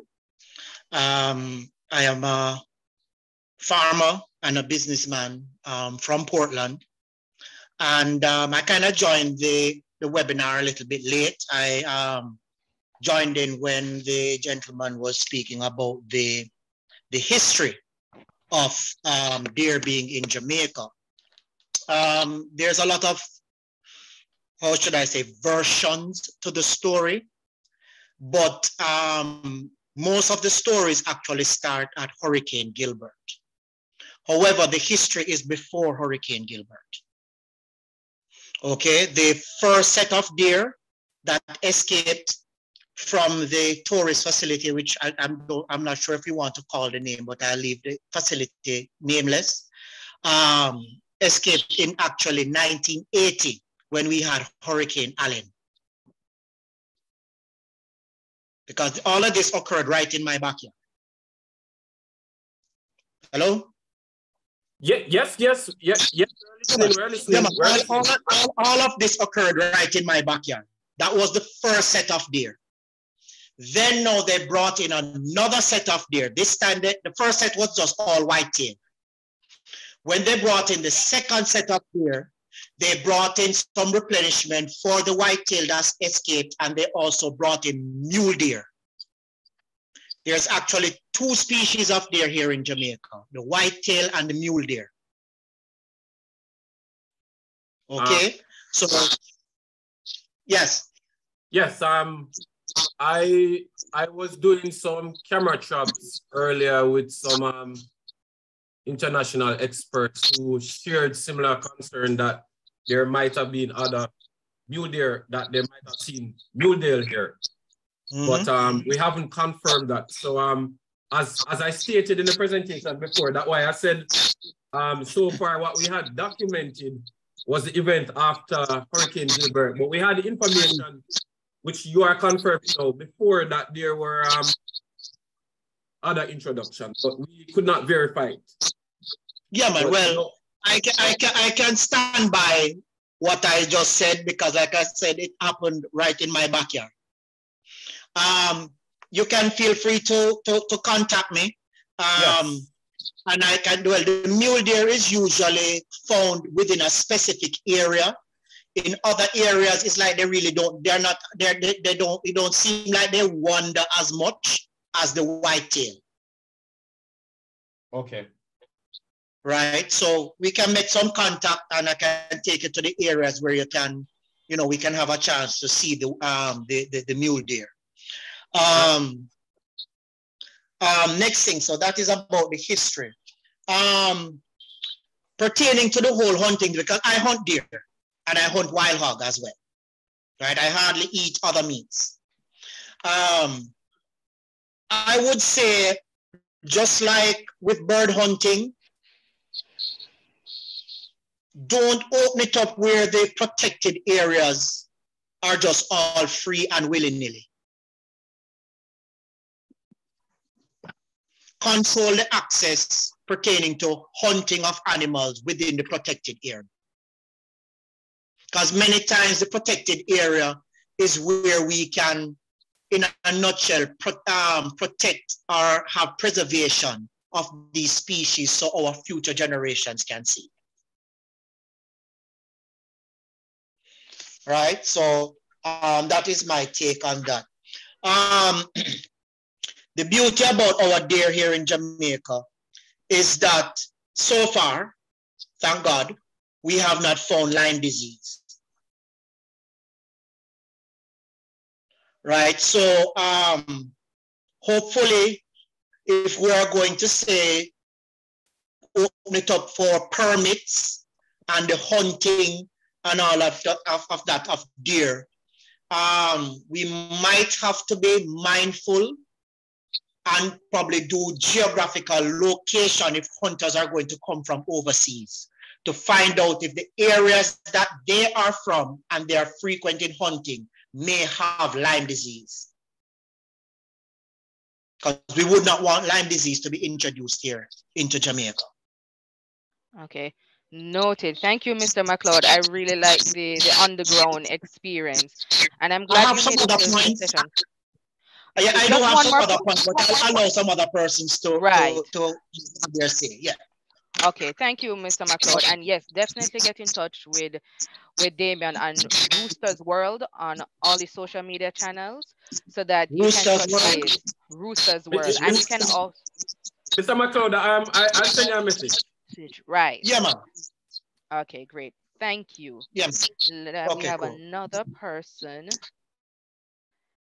Um, I am a farmer and a businessman um, from Portland. And um, I kind of joined the, the webinar a little bit late. I um, joined in when the gentleman was speaking about the, the history of um, deer being in Jamaica. Um, there's a lot of how should I say, versions to the story. But um, most of the stories actually start at Hurricane Gilbert. However, the history is before Hurricane Gilbert. Okay, the first set of deer that escaped from the tourist facility, which I, am I'm, I'm not sure if you want to call the name, but I'll leave the facility nameless, um, escaped in actually 1980 when we had Hurricane Allen. Because all of this occurred right in my backyard. Hello? Yeah, yes, yes, yes, yes. We're listening, we're listening, yeah, we're. All, all, all, of this occurred right in my backyard. That was the first set of deer. Then now they brought in another set of deer. This time they, the first set was just all white tail. When they brought in the second set of deer, they brought in some replenishment for the white tail that's escaped, and they also brought in mule deer. There's actually two species of deer here in Jamaica, the white tail and the mule deer. Okay, uh, so yes. Yes, um, I I was doing some camera traps earlier with some um, international experts who shared similar concern that there might have been other mule deer that they might have seen mule deer here. Mm-hmm. But um, we haven't confirmed that. So um, as, as I stated in the presentation before, that's why I said um, so far what we had documented was the event after Hurricane Gilbert. But we had information which you are confirming now before that there were um, other introductions, but we could not verify it. Yeah, man. Well, I can, I can, I can stand by what I just said because, like I said, it happened right in my backyard. Um, you can feel free to to, to contact me. Um, yes. And I can, well, the mule deer is usually found within a specific area. In other areas, it's like they really don't, they're not, they're, they, they don't, it don't seem like they wander as much as the whitetail. Okay right? So we can make some contact and I can take it to the areas where you can, you know, we can have a chance to see the um the, the, the mule deer. Um, um, next thing, so that is about the history. Um, pertaining to the whole hunting, because I hunt deer and I hunt wild hog as well, right? I hardly eat other meats. Um, I would say, just like with bird hunting, don't open it up where the protected areas are just all free and willy-nilly. Control the access pertaining to hunting of animals within the protected area. Because many times the protected area is where we can, in a nutshell, pro um, protect or have preservation of these species so our future generations can see. right? So um, that is my take on that. Um, (clears throat) the beauty about our deer here in Jamaica is that so far, thank God, we have not found Lyme disease. Right, so um, hopefully, if we are going to say, open it up for permits and the hunting and all of, of, of that of deer, um, we might have to be mindful and probably do geographical location if hunters are going to come from overseas to find out if the areas that they are from and they are frequenting hunting may have Lyme disease. Because we would not want Lyme disease to be introduced here into Jamaica. Okay. Noted. Thank you, Mr. McLeod. I really like the, the underground experience. And I'm glad I have you some other points. session. I, I don't have some other point. points, but I'll allow some other persons to, Right. to, to have their say. Yeah. Okay, thank you, Mr. McLeod. And yes, definitely get in touch with with Damian and Rooster's World on all the social media channels so that you Rooster's can touch World? base. Rooster's Which World. is And you can also Mr. McLeod, um, I, I'll send you a message. right. Yeah, man. Okay, great. Thank you. Yeah. L- uh, we have cool. another person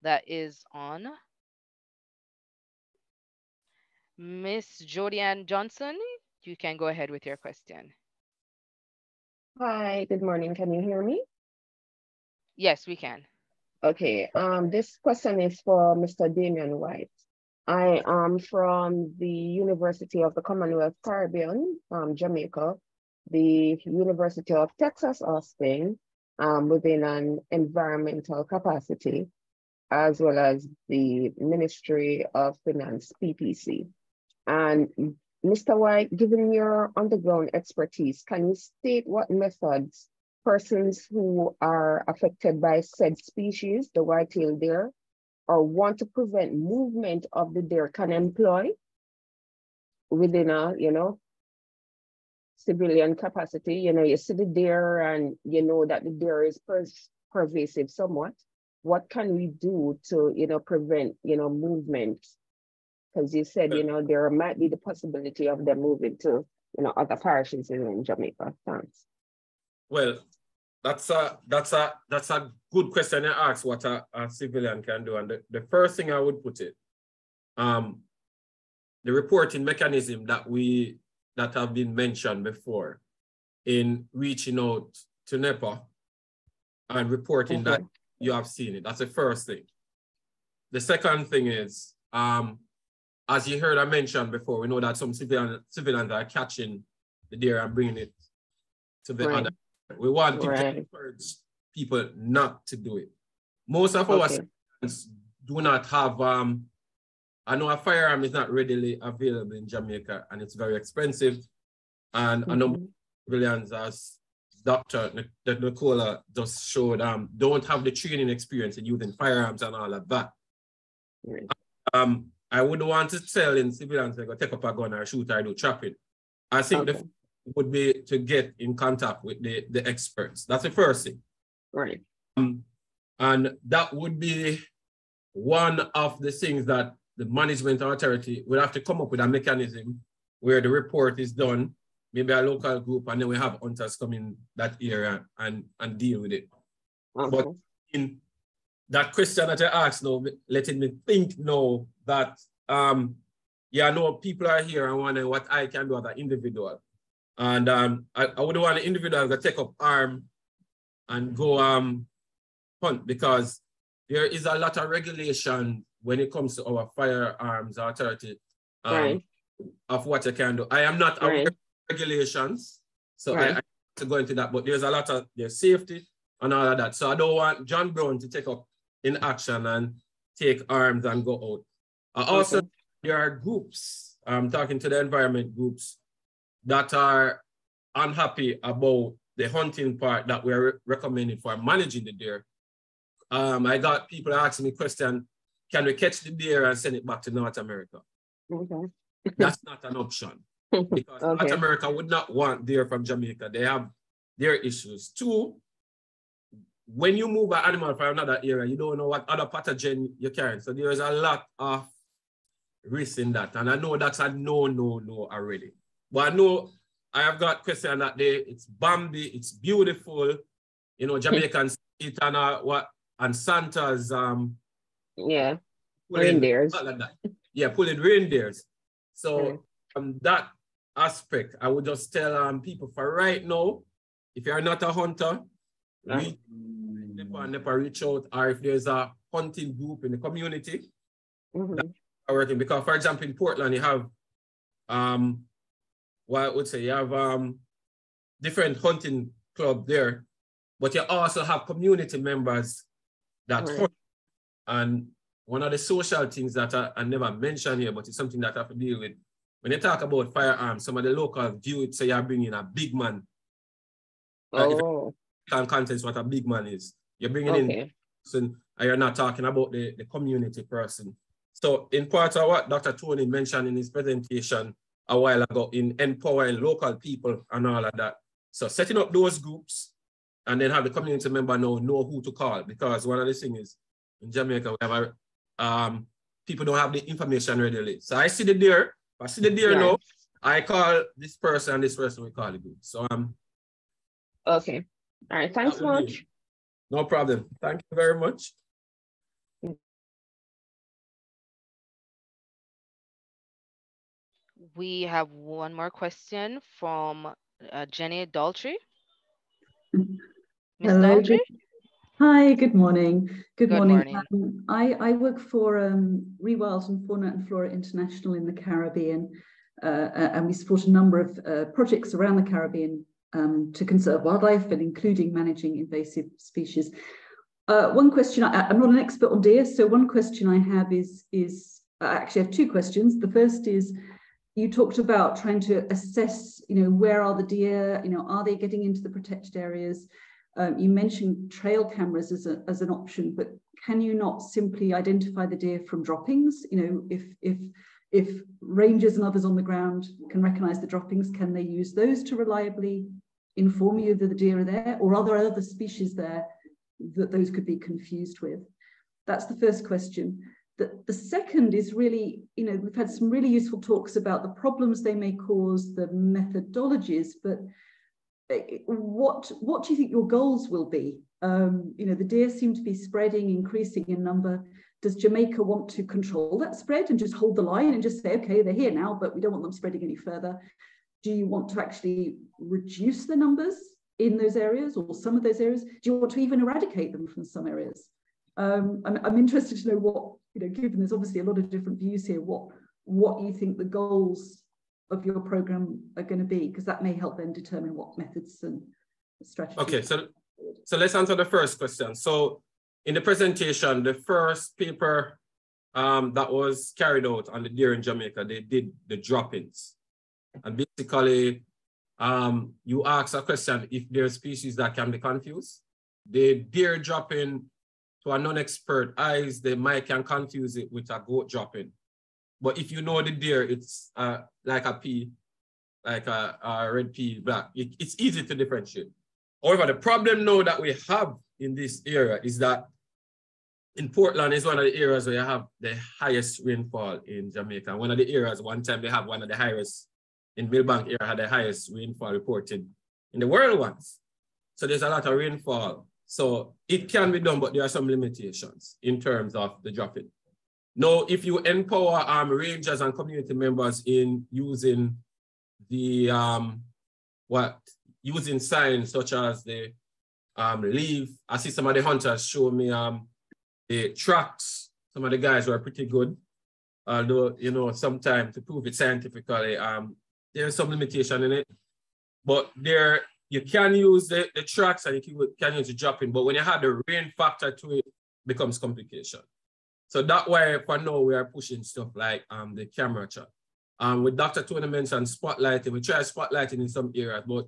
that is on. Miss Jodianne Johnson, you can go ahead with your question. Hi, good morning. Can you hear me? Yes, we can. Okay, um, this question is for Mr. Damian White. I am from the University of the Commonwealth Caribbean, um, Jamaica, the University of Texas Austin, um, within an environmental capacity, as well as the Ministry of Finance, PPC. And Mr. White, given your underground expertise, can you state what methods persons who are affected by said species, the white-tailed deer, or want to prevent movement of the deer can employ within a, you know, civilian capacity? You know, you see the deer and you know that the deer is pers- pervasive somewhat. What can we do to, you know, prevent, you know, movement? Because you said, you know, there might be the possibility of them moving to, you know, other parishes in Jamaica. Thanks. Well, that's a that's a that's a good question to ask what a, a civilian can do. And the, the first thing I would put it, um, the reporting mechanism that we that have been mentioned before in reaching out to NEPA and reporting that you have seen it. That's the first thing. The second thing is, um, as you heard I mentioned before, we know that some civilian, civilians are catching the deer and bringing it to the Right. other. We want to Right. encourage people not to do it. Most of our Okay. civilians do not have, um, I know a firearm is not readily available in Jamaica and it's very expensive. And I know civilians as Dr. Nic- Nic- Nicola just showed um, don't have the training experience in using firearms and all of that. Right. Um, I wouldn't want to tell in civilians go take up a gun or shoot or do trapping. I think the Okay. f- would be to get in contact with the, the experts. That's the first thing. Right. Um, and that would be one of the things that the management authority would have to come up with a mechanism where the report is done, maybe a local group, and then we have hunters come in that area and, and deal with it. But in that question that I asked now, letting me think now that um yeah, I know people are here and wondering what I can do as an individual. And um I, I would want an individual to take up arm and go um hunt because there is a lot of regulation when it comes to our firearms authority um, Right. of what you can do. I am not aware Right. of regulations, so Right. I, I to go into that, but there's a lot of there's safety and all of that. So I don't want John Brown to take up in action and take arms and go out. Uh, also, Okay. there are groups, I'm talking to the environment groups that are unhappy about the hunting part that we're re- recommending for managing the deer. Um, I got people asking me question, can we catch the deer and send it back to North America? Okay. That's not an option (laughs) because North America would not want deer from Jamaica. They have their issues. Two, when you move an animal from another area, you don't know what other pathogen you're carrying. So there's a lot of risk in that. And I know that's a no, no, no already. But I know I have got question that day. It's Bambi, it's beautiful. You know, Jamaicans (laughs) eat and uh, what and Santa's um yeah reindeers. Like that. Yeah, pulling reindeers. So mm. from that aspect, I would just tell um people for right now, if you're not a hunter, yeah. reach, never, never reach out, or if there's a hunting group in the community, mm-hmm. working. Because for example, in Portland, you have um what I would say you have um different hunting club there, but you also have community members that right. hunt. And one of the social things that I, I, never mentioned here, but it's something that I have to deal with. When you talk about firearms, some of the locals view it say you're bringing a big man. Oh. Like contents what a big man is. You're bringing okay. in person and you're not talking about the, the community person. So in part of what Dr. Tony mentioned in his presentation a while ago in empowering local people and all of that. So setting up those groups and then have the community member know know who to call because one of the things is in Jamaica we have a, um, people don't have the information readily. So I see the deer, I see the deer yeah. now, I call this person and this person we call the group. So um Okay. All right, thanks much. No problem. Thank you very much. We have one more question from uh, Jenny Daltry. Ms. Daltry? Hi, good morning. Good, good morning. morning. Um, I, I work for um, Rewild and Fauna and Flora International in the Caribbean, uh, uh, and we support a number of uh, projects around the Caribbean um, to conserve wildlife and including managing invasive species. Uh, one question, I, am not an expert on deer, so one question I have is, is I actually have two questions. The first is, you talked about trying to assess, you know, where are the deer, you know, are they getting into the protected areas? Um, you mentioned trail cameras as, a, as an option, but can you not simply identify the deer from droppings? You know, if, if if rangers and others on the ground can recognize the droppings, can they use those to reliably inform you that the deer are there? Or are there other species there that those could be confused with? That's the first question. The, the second is really, you know, we've had some really useful talks about the problems they may cause, the methodologies, but eh, what, what do you think your goals will be? Um, you know, the deer seem to be spreading, increasing in number. Does Jamaica want to control that spread and just hold the line and just say, okay, they're here now, but we don't want them spreading any further? Do you want to actually reduce the numbers in those areas or some of those areas? Do you want to even eradicate them from some areas? Um, I'm, I'm interested to know what, you know, given there's obviously a lot of different views here, what, what you think the goals of your program are going to be, because that may help then determine what methods and strategies. Okay, so so let's answer the first question. So in the presentation, the first paper um, that was carried out on the deer in Jamaica, they did the droppings. And basically, um, you ask a question if there are species that can be confused. The deer dropping to a non-expert eyes, they might can confuse it with a goat dropping. But if you know the deer, it's uh, like a pea, like a, a red pea, black. It, it's easy to differentiate. However, the problem now that we have in this area is that in Portland is one of the areas where you have the highest rainfall in Jamaica. One of the areas, one time they have one of the highest, in Millbank area had the highest rainfall reported in the world once. So there's a lot of rainfall. So it can be done, but there are some limitations in terms of the dropping. Now, if you empower um, rangers and community members in using the, um, what, using signs such as the um, leave, I see some of the hunters show me um, the tracks, some of the guys were pretty good. Although, you know, sometimes to prove it scientifically, um, there's some limitation in it. But there, you can use the, the tracks and you can, use the dropping, but when you have the rain factor to it, becomes complication. So that why for now we are pushing stuff like um, the camera track. Um, with Dr. Tony mentioned spotlighting, we try spotlighting in some areas, but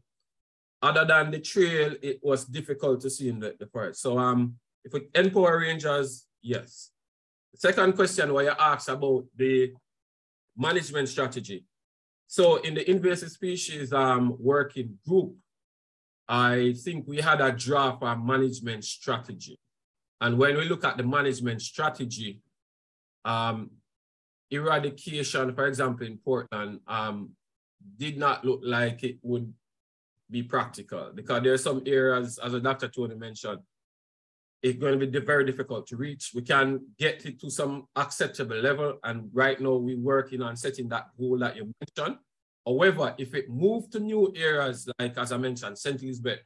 other than the trail, it was difficult to see in the, the forest. So um, if we empower rangers, yes. Second question where you asked about the management strategy. So in the invasive species um, working group, I think we had a draft of management strategy. And when we look at the management strategy, um, eradication, for example, in Portland, um, did not look like it would be practical because there are some areas, as a Dr. Tony mentioned, it's going to be very difficult to reach. We can get it to some acceptable level. And right now we're working on setting that goal that you mentioned. However, if it moved to new areas, like as I mentioned, St. Elizabeth,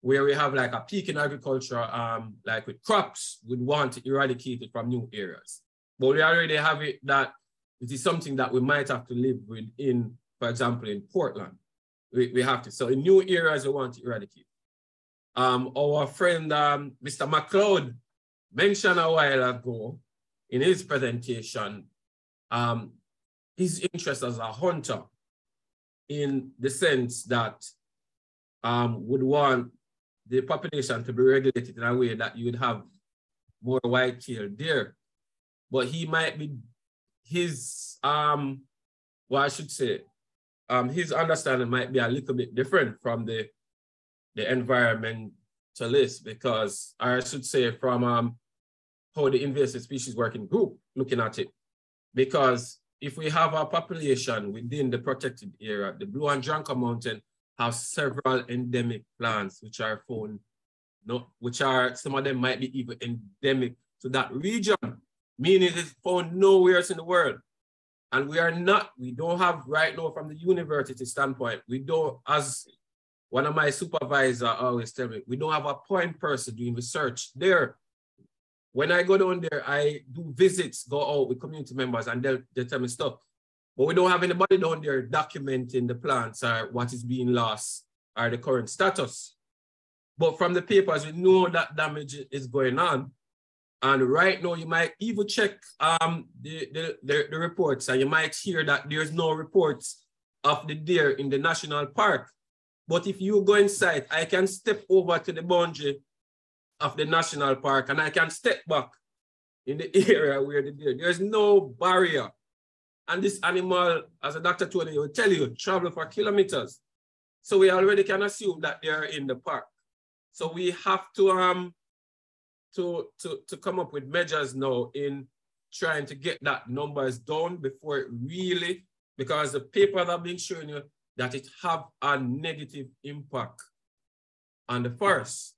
where we have like a peak in agriculture, um, like with crops, we'd want to eradicate it from new areas. But we already have it that it is something that we might have to live with in, for example, in Portland. We, we have to. So in new areas, we want to eradicate. Um, our friend, um, Mr. McLeod, mentioned a while ago in his presentation, um, his interest as a hunter in the sense that um, would want the population to be regulated in a way that you would have more white-tailed deer. But he might be, his, um, well, I should say, um, his understanding might be a little bit different from the, the environmentalist because I should say from um, how the invasive species working group looking at it. Because if we have a population within the protected area, the Blue and John Mountain have several endemic plants which are found, no, which are, some of them might be even endemic to that region, meaning it's found nowhere else in the world. And we are not, we don't have right now from the university standpoint, we don't, as one of my supervisors always tell me, we don't have a point person doing research there. When I go down there, I do visits, go out with community members and they'll, they'll tell me stuff. But we don't have anybody down there documenting the plants or what is being lost or the current status. But from the papers, we know that damage is going on. And right now, you might even check um, the, the, the, the reports and you might hear that there's no reports of the deer in the national park. But if you go inside, I can step over to the boundary of the national park and I can step back in the (laughs) area where the deer, there's no barrier. And this animal, as a doctor told you, will tell you, travel for kilometers. So we already can assume that they're in the park. So we have to um to to to come up with measures now in trying to get that numbers down before it really, because the paper that I've been showing you that it have a negative impact on the forest.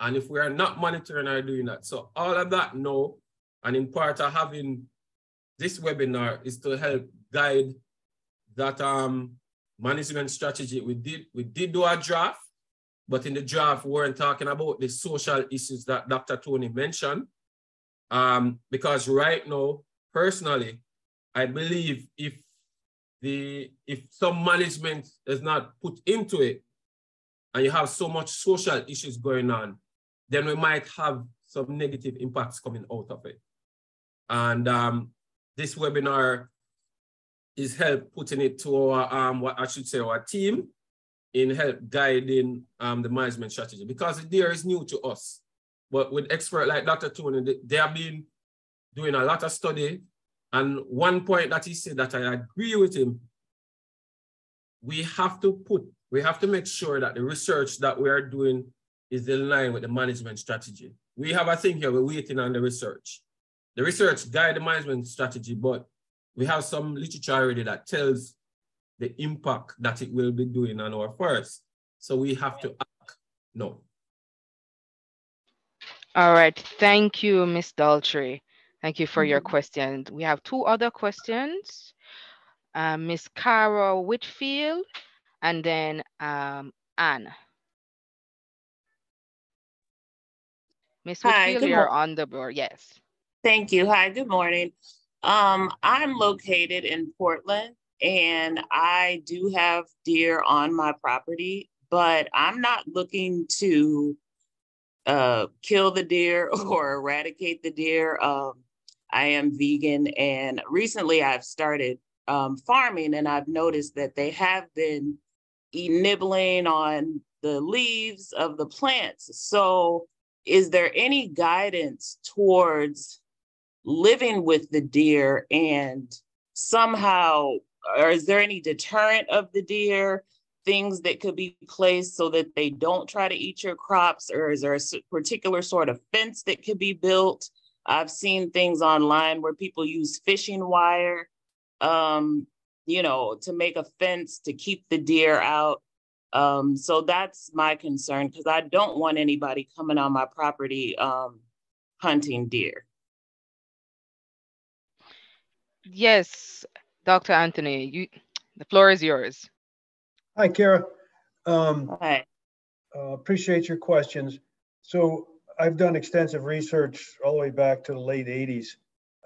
And if we are not monitoring or doing that, so all of that now, and in part of having this webinar is to help guide that um, management strategy. We did, we did do a draft, but in the draft, we weren't talking about the social issues that Dr. Tony mentioned. Um, because right now, personally, I believe if the if some management is not put into it and you have so much social issues going on, then we might have some negative impacts coming out of it. And um, this webinar is help putting it to our, um, what I should say, our team in help guiding um, the management strategy because the deer is new to us. But with expert like Dr. Tony, they have been doing a lot of study. And one point that he said that I agree with him, we have to put, we have to make sure that the research that we are doing is in line with the management strategy. We have a thing here, we're waiting on the research. The research guide the management strategy, but we have some literature already that tells the impact that it will be doing on our forests. So we have to act no. All right, thank you, Ms. Daltry. Thank you for your mm-hmm. question. We have two other questions. Uh, Ms. Cara Whitfield and then um, Anne. Ms. Whitfield, you're on the board, yes. Thank you. Hi, good morning. Um, I'm located in Portland and I do have deer on my property, but I'm not looking to uh, kill the deer (laughs) or eradicate the deer. Um, I am vegan and recently I've started um, farming and I've noticed that they have been nibbling on the leaves of the plants. So is there any guidance towards living with the deer and somehow or is there any deterrent of the deer things that could be placed so that they don't try to eat your crops or is there a particular sort of fence that could be built i've seen things online where people use fishing wire um, you know, to make a fence to keep the deer out. Um, so that's my concern because I don't want anybody coming on my property um, hunting deer. Yes, Dr. Anthony, you, the floor is yours. Hi, Kara. Um, Hi. Uh, appreciate your questions. So I've done extensive research all the way back to the late 80s,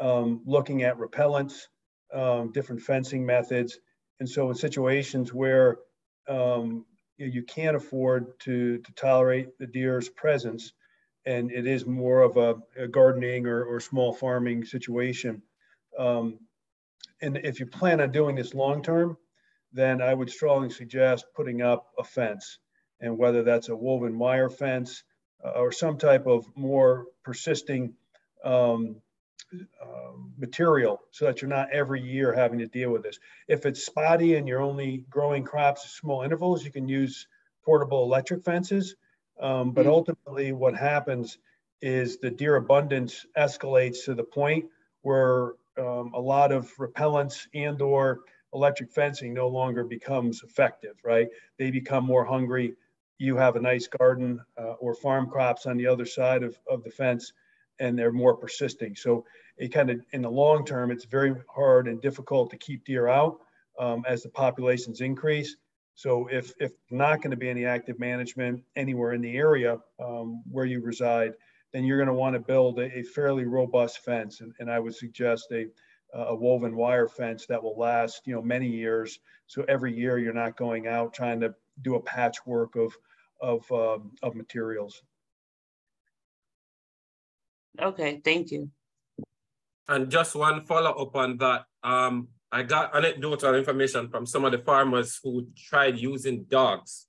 um, looking at repellents, um, different fencing methods. And so in situations where um, you, can't afford to, to tolerate the deer's presence, and it is more of a, a gardening or, or small farming situation, um, and if you plan on doing this long term, then I would strongly suggest putting up a fence. And whether that's a woven wire fence or some type of more persisting um, uh, material so that you're not every year having to deal with this. If it's spotty and you're only growing crops at small intervals, you can use portable electric fences. Um, but mm. ultimately, what happens is the deer abundance escalates to the point where um, a lot of repellents and or electric fencing no longer becomes effective, right? They become more hungry. You have a nice garden uh, or farm crops on the other side of, of the fence and they're more persisting. So it kind of, in the long term, it's very hard and difficult to keep deer out um, as the populations increase. So if, if not going to be any active management anywhere in the area um, where you reside, then you're going to want to build a, a fairly robust fence. And, and, I would suggest a, a woven wire fence that will last, you know, many years. So every year you're not going out trying to do a patchwork of, of, um, of materials. Okay, thank you. And just one follow up on that. Um, I got anecdotal information from some of the farmers who tried using dogs.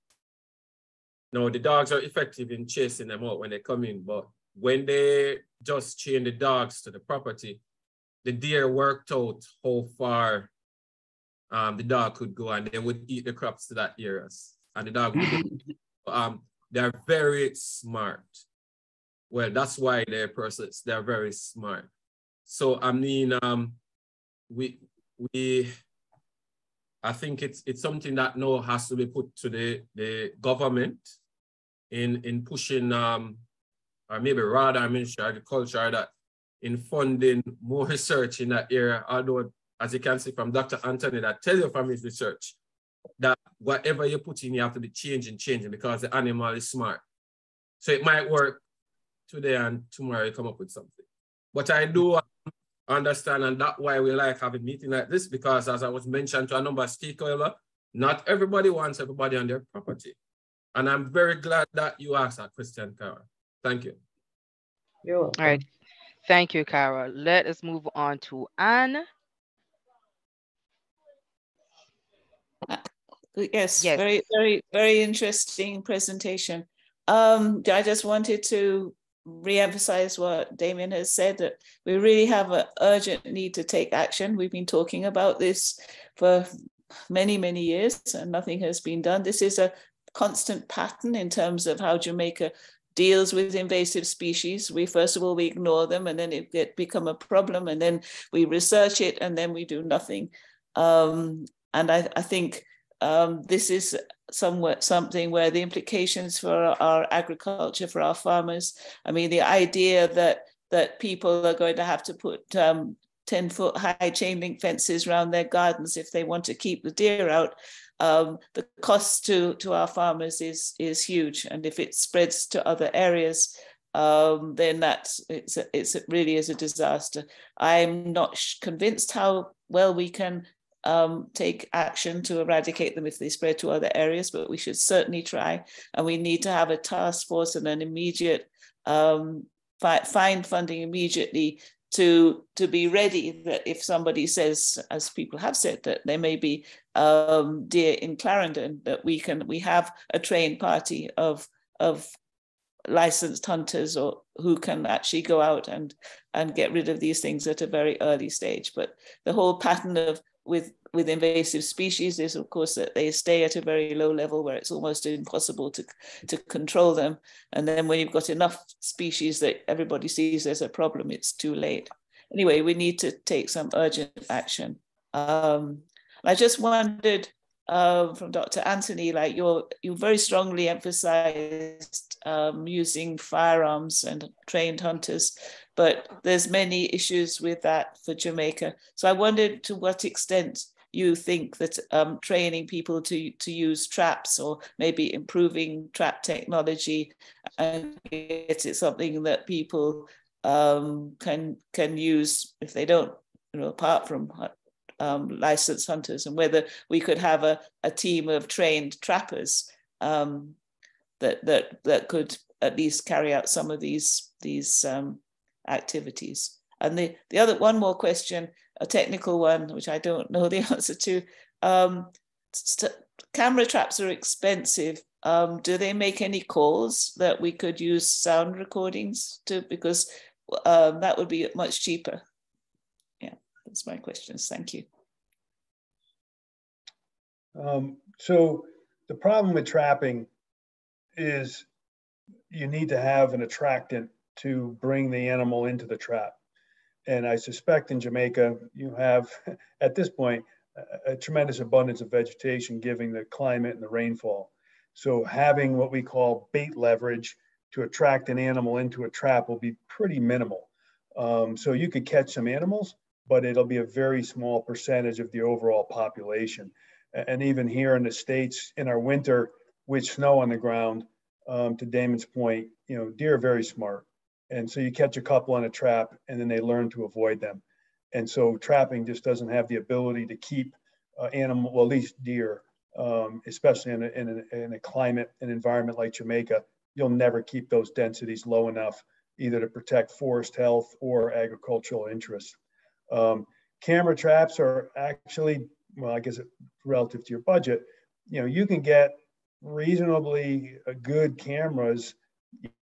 Now, the dogs are effective in chasing them out when they come in, but when they just chain the dogs to the property, the deer worked out how far um, the dog could go and they would eat the crops to that areas. And the dog. (laughs) um, they're very smart. Well, that's why they're persons, they're very smart. So I mean, um, we we I think it's it's something that now has to be put to the, the government in in pushing um or maybe rather Ministry of Agriculture that in funding more (laughs) research in that area, although as you can see from Dr. Anthony that tell you from his research that whatever you put in, you have to be changing, changing because the animal is smart. So it might work today and tomorrow you come up with something. But I do um, understand and that's why we like having a meeting like this because as I was mentioned to a number of stakeholders, not everybody wants everybody on their property. And I'm very glad that you asked that question, Kara. Thank you. You're welcome. All right. Thank you, Kara. Let us move on to Anne. Yes, yes, very, very, very interesting presentation. Um, I just wanted to re-emphasize what Damian has said that we really have an urgent need to take action. We've been talking about this for many, many years and nothing has been done. This is a constant pattern in terms of how Jamaica deals with invasive species. We first of all we ignore them, and then it get become a problem, and then we research it, and then we do nothing. Um, and I, I think um, this is somewhat something where the implications for our agriculture, for our farmers. I mean, the idea that that people are going to have to put um, 10 foot high chain link fences around their gardens if they want to keep the deer out um, the cost to, to our farmers is, is huge. And if it spreads to other areas, um, then that's it's, a, it's a, really is a disaster. I'm not convinced how well we can um, take action to eradicate them if they spread to other areas, but we should certainly try. And we need to have a task force and an immediate um, find funding immediately to to be ready that if somebody says, as people have said, that there may be um, deer in Clarendon, that we can we have a trained party of of licensed hunters or who can actually go out and and get rid of these things at a very early stage. But the whole pattern of with with invasive species is of course that they stay at a very low level where it's almost impossible to to control them and then when you've got enough species that everybody sees there's a problem it's too late anyway we need to take some urgent action um, I just wondered um, from Dr. Anthony, like you're you very strongly emphasized um, using firearms and trained hunters, but there's many issues with that for Jamaica. So I wondered to what extent you think that um, training people to to use traps or maybe improving trap technology and something that people um, can can use if they don't you know apart from um, licensed hunters and whether we could have a, a team of trained trappers um, that, that, that could at least carry out some of these, these um, activities. And the, the other one more question, a technical one, which I don't know the (laughs) answer to. Um, camera traps are expensive. Um, do they make any calls that we could use sound recordings to? Because um, that would be much cheaper. Yeah, that's my questions. Thank you. Um, so the problem with trapping is you need to have an attractant to bring the animal into the trap. And I suspect in Jamaica, you have (laughs) at this point a, tremendous abundance of vegetation given the climate and the rainfall. So having what we call bait leverage to attract an animal into a trap will be pretty minimal. Um, so you could catch some animals, but it'll be a very small percentage of the overall population. And even here in the States in our winter with snow on the ground, um, to Damon's point, you know, deer are very smart. And so you catch a couple on a trap and then they learn to avoid them. And so trapping just doesn't have the ability to keep uh, animal, well, at least deer, um, especially in a, in, a, in a climate and environment like Jamaica, you'll never keep those densities low enough either to protect forest health or agricultural interests. Um, camera traps are actually, well, I guess relative to your budget, you know, you can get reasonably good cameras,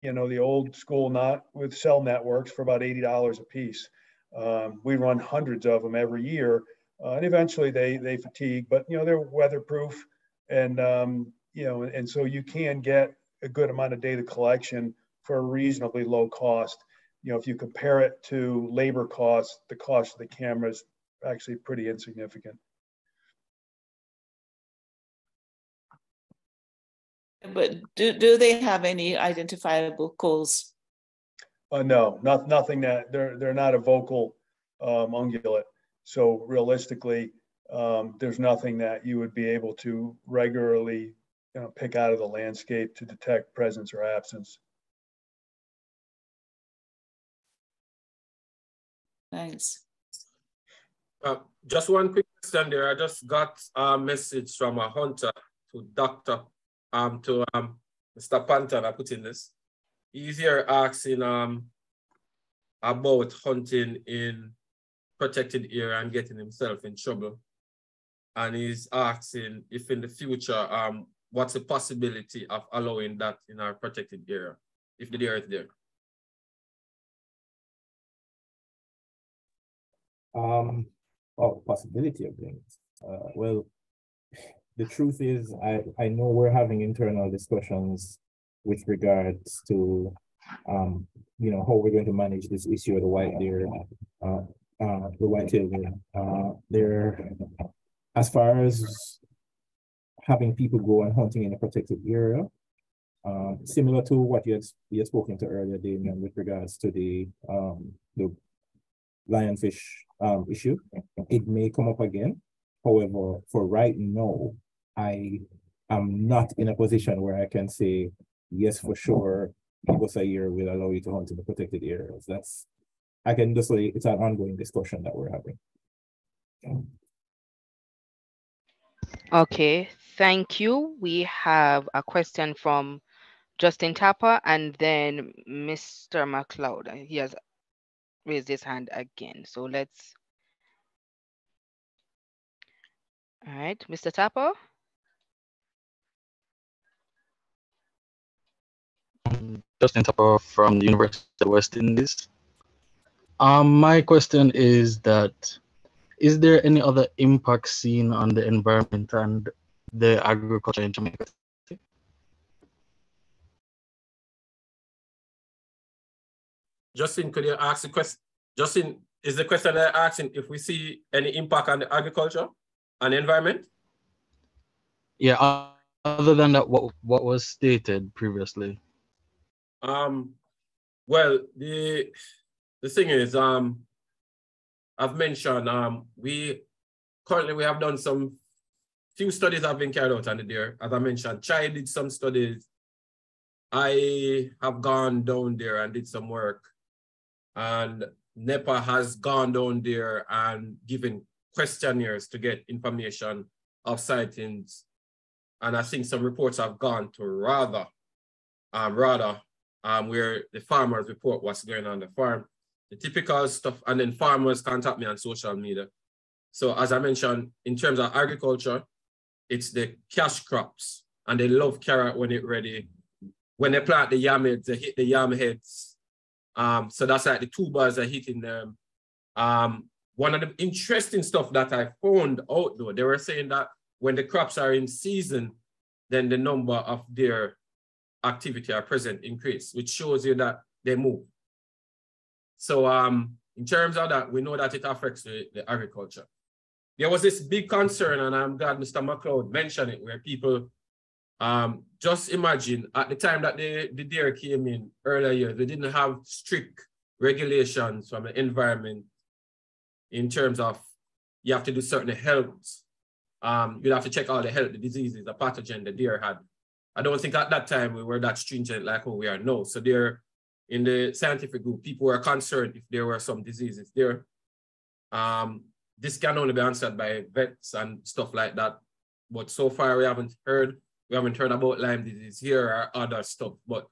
you know, the old school, not with cell networks for about $80 a piece. Um, we run hundreds of them every year. Uh, and eventually they they fatigue, but you know they're weatherproof, and um, you know, and so you can get a good amount of data collection for a reasonably low cost you know, if you compare it to labor costs, the cost of the camera is actually pretty insignificant. But do, do they have any identifiable calls? Uh, no, not, nothing that they're, they're not a vocal um, ungulate. So realistically, um, there's nothing that you would be able to regularly you know, pick out of the landscape to detect presence or absence. Thanks. Uh, just one quick question there. I just got a message from a hunter to Doctor, um, to um, Mr. Panton. I put in this. He's here asking um, about hunting in protected area and getting himself in trouble. And he's asking if in the future, um, what's the possibility of allowing that in our protected area, if the deer is there? Um, oh, possibility of doing it. Uh, well, the truth is, I, I know we're having internal discussions with regards to, um, you know, how we're going to manage this issue of the white deer, uh, uh, the white tail deer. Uh, there, as far as having people go and hunting in a protected area, uh, similar to what you had, you had spoken to earlier, Damian, with regards to the um, the lionfish um, issue. It may come up again. However, for right now, I am not in a position where I can say, yes, for sure, give us a year will allow you to hunt in the protected areas. That's, I can just say it's an ongoing discussion that we're having. Okay, thank you. We have a question from Justin Tapper and then Mr. McLeod. He has raised his hand again. So let's, all right, Mr. Tapper. Justin Tapper from the University of the West Indies. Um, my question is that, is there any other impact seen on the environment and the agriculture in Jamaica Justin, could you ask the question? Justin, is the question they're asking if we see any impact on the agriculture? and the environment? Yeah, other than that, what what was stated previously? Um, well, the the thing is, um, I've mentioned um, we currently we have done some few studies have been carried out on the deer. As I mentioned, Chai did some studies. I have gone down there and did some work. And NEPA has gone down there and given questionnaires to get information of sightings. And I think some reports have gone to rather, um, rather um, where the farmers report what's going on the farm. The typical stuff, and then farmers contact me on social media. So as I mentioned, in terms of agriculture, it's the cash crops. And they love carrot when it's ready. When they plant the yam heads, they hit the yam heads. Um, so that's like the tubers are hitting them. Um, one of the interesting stuff that I found out though, they were saying that when the crops are in season, then the number of their activity are present increase, which shows you that they move. So um, in terms of that, we know that it affects the, the agriculture there was this big concern, and I'm glad Mr. McLeod mentioned it, where people um, just imagine at the time that the, the deer came in earlier years, they didn't have strict regulations from the environment in terms of you have to do certain health. Um, you'd have to check all the health, the diseases, the pathogen the deer had. I don't think at that time we were that stringent like what we are now. So there, in the scientific group, people were concerned if there were some diseases there. Um, this can only be answered by vets and stuff like that. But so far we haven't heard, we haven't heard about Lyme disease here or other stuff, but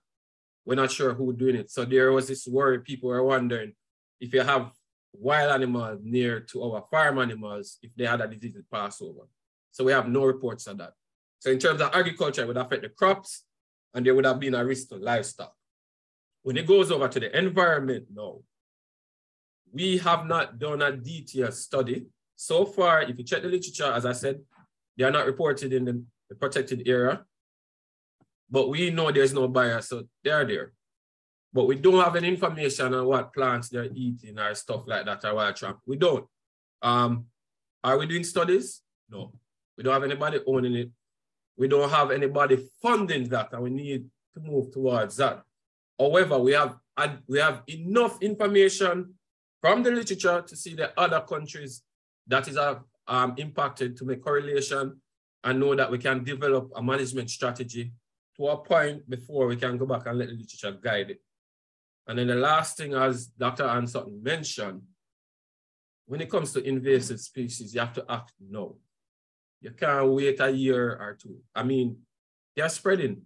we're not sure who's doing it. So there was this worry, people were wondering if you have wild animals near to our farm animals, if they had a disease it pass over. So we have no reports of that. So in terms of agriculture, it would affect the crops and there would have been a risk to livestock. When it goes over to the environment now, we have not done a detailed study. So far, if you check the literature, as I said, they are not reported in the, the protected area, but we know there's no bias, so they're there. But we don't have any information on what plants they're eating or stuff like that or wild trap. We don't. Um, are we doing studies? No. We don't have anybody owning it. We don't have anybody funding that, and we need to move towards that. However, we have we have enough information from the literature to see the other countries that is uh, um, impacted to make correlation and know that we can develop a management strategy to a point before we can go back and let the literature guide it. And then the last thing, as Dr. Ann Sutton mentioned, when it comes to invasive species, you have to act now. You can't wait a year or two. I mean, they're spreading,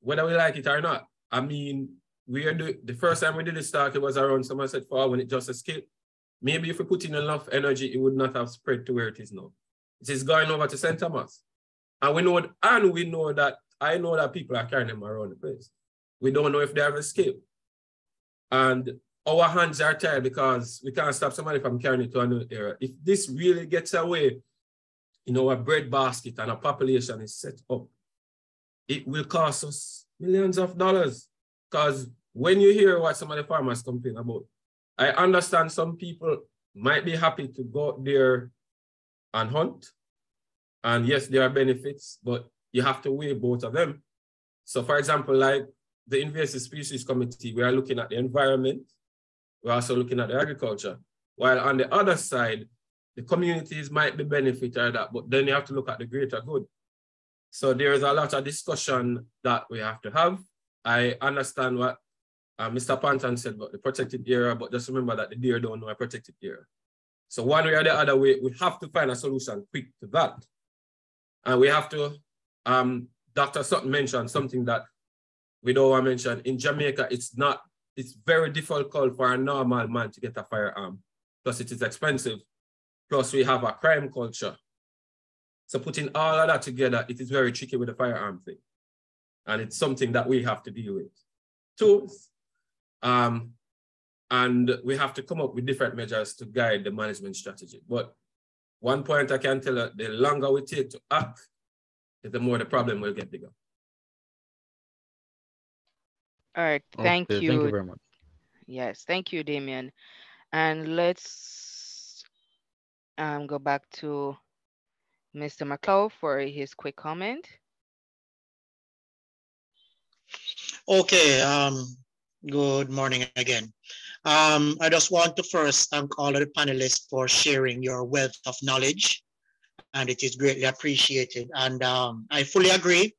whether we like it or not. I mean, we are the, the first time we did this talk, it was around Somerset Fall when it just escaped. Maybe if we put in enough energy, it would not have spread to where it is now. It is going over to St. Thomas. And we know, and we know that, I know that people are carrying them around the place. We don't know if they have escaped. And our hands are tied because we can't stop somebody from carrying it to another area. If this really gets away in our bread basket and a population is set up, it will cost us millions of dollars because when you hear what some of the farmers complain about, I understand some people might be happy to go there and hunt. And yes, there are benefits, but you have to weigh both of them. So for example, like the invasive species committee, we are looking at the environment. We're also looking at the agriculture. While on the other side, the communities might be benefited that, but then you have to look at the greater good. So there is a lot of discussion that we have to have. I understand what uh, Mr. Panton said about the protected area, but just remember that the deer don't know a protected area. So one way or the other way, we have to find a solution quick to that. And we have to, um, Dr. Sutton mentioned something that we don't want to mention. In Jamaica, it's not, it's very difficult for a normal man to get a firearm because it is expensive. Plus we have a crime culture. So putting all of that together, it is very tricky with the firearm thing. And it's something that we have to deal with. Two, um, and we have to come up with different measures to guide the management strategy. But one point I can tell you, the longer we take to act, the more the problem will get bigger. All right, thank okay, you. Thank you very much. Yes, thank you, Damian. And let's um, go back to Mr. McLeod for his quick comment. Okay, um, good morning again. Um, I just want to first thank all of the panelists for sharing your wealth of knowledge, and it is greatly appreciated. And um, I fully agree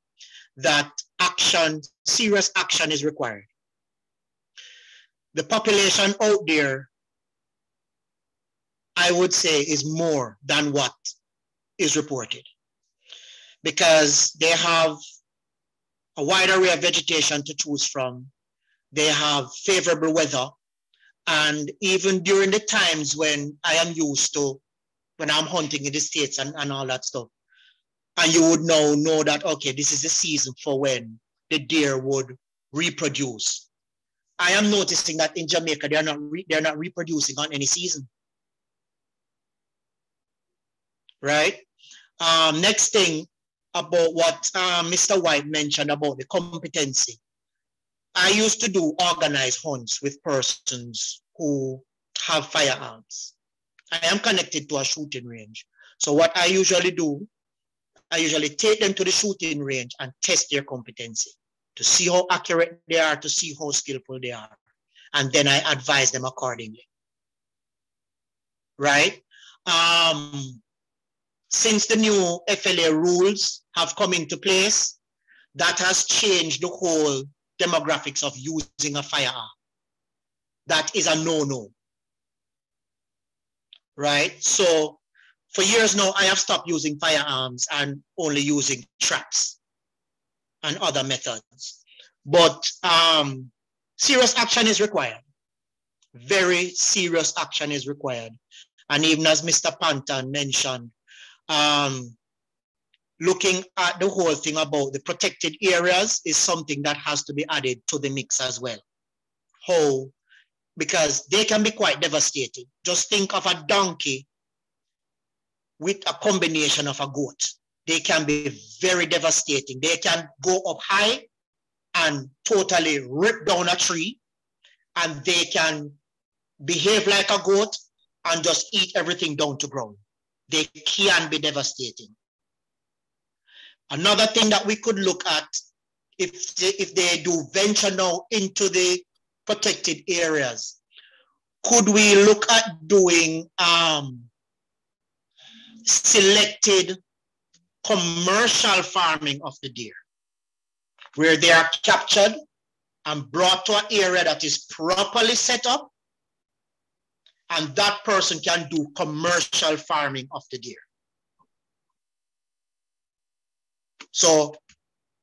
that action, serious action is required. The population out there, I would say, is more than what is reported because they have a wide array of vegetation to choose from. They have favorable weather. And even during the times when I am used to, when I'm hunting in the States and, and all that stuff, and you would now know that, okay, this is the season for when the deer would reproduce. I am noticing that in Jamaica, they're not, they're not reproducing on any season. Right? Um, next thing, about what uh, Mr. White mentioned about the competency. I used to do organized hunts with persons who have firearms. I am connected to a shooting range. So what I usually do, I usually take them to the shooting range and test their competency to see how accurate they are, to see how skillful they are. And then I advise them accordingly. Right? Um, since the new FLA rules have come into place, that has changed the whole demographics of using a firearm. That is a no-no. Right? So for years now, I have stopped using firearms and only using traps and other methods. But um, serious action is required. Very serious action is required. And even as Mr. Panton mentioned, um, looking at the whole thing about the protected areas is something that has to be added to the mix as well. How? Because they can be quite devastating. Just think of a donkey with a combination of a goat. They can be very devastating. They can go up high and totally rip down a tree, and they can behave like a goat and just eat everything down to ground they can be devastating. Another thing that we could look at, if they, if they do venture now into the protected areas, could we look at doing um, selected commercial farming of the deer, where they are captured and brought to an area that is properly set up and that person can do commercial farming of the deer. So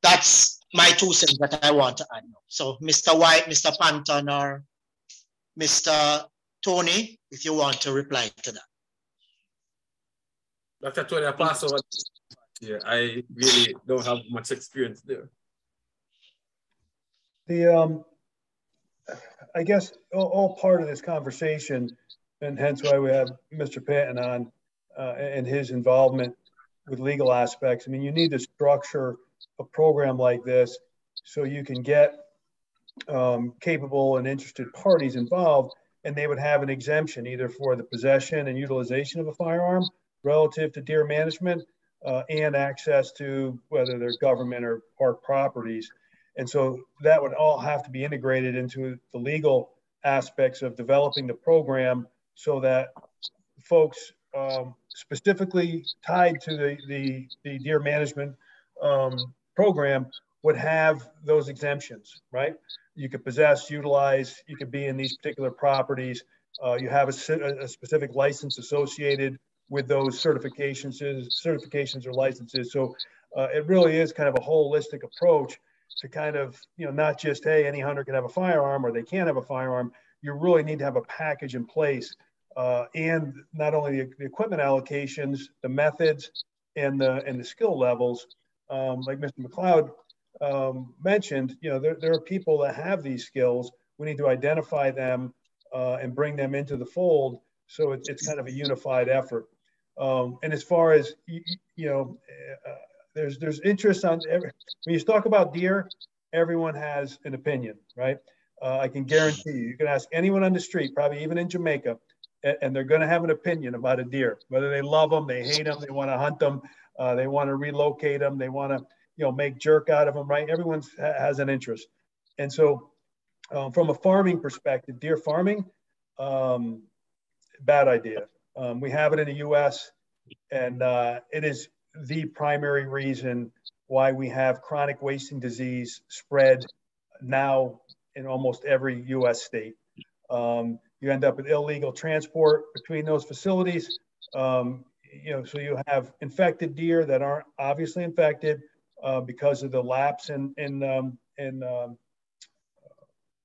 that's my two cents that I want to add. So Mr. White, Mr. Panton, or Mr. Tony, if you want to reply to that. Dr. Tony, I pass over. Yeah, I really don't have much experience there. The um, I guess all, all part of this conversation and hence why we have Mr. Panton on uh, and his involvement with legal aspects. I mean, you need to structure a program like this so you can get um, capable and interested parties involved, and they would have an exemption either for the possession and utilization of a firearm relative to deer management uh, and access to whether they're government or park properties. And so that would all have to be integrated into the legal aspects of developing the program so that folks um, specifically tied to the, the, the deer management um, program would have those exemptions, right? You could possess, utilize, you could be in these particular properties. Uh, you have a, a, specific license associated with those certifications, certifications or licenses. So uh, it really is kind of a holistic approach to kind of, you know, not just, hey, any hunter can have a firearm or they can't have a firearm. You really need to have a package in place uh, and not only the, the, equipment allocations, the methods, and the and the skill levels. Um, like Mr. McLeod um, mentioned, you know, there, there are people that have these skills. We need to identify them uh, and bring them into the fold. So it, it's kind of a unified effort. Um, and as far as you, know, uh, there's there's interest on every, when you talk about deer, everyone has an opinion, right? Uh, I can guarantee you. You can ask anyone on the street, probably even in Jamaica, and, they're going to have an opinion about a deer, whether they love them, they hate them, they want to hunt them, uh, they want to relocate them, they want to, you know, make jerk out of them, right? Everyone has an interest. And so um, from a farming perspective, deer farming, um, bad idea. Um, we have it in the US and uh, it is the primary reason why we have chronic wasting disease spread now in almost every US state. Um, you end up with illegal transport between those facilities. Um, you know, so you have infected deer that aren't obviously infected uh, because of the lapse in in, um, in um,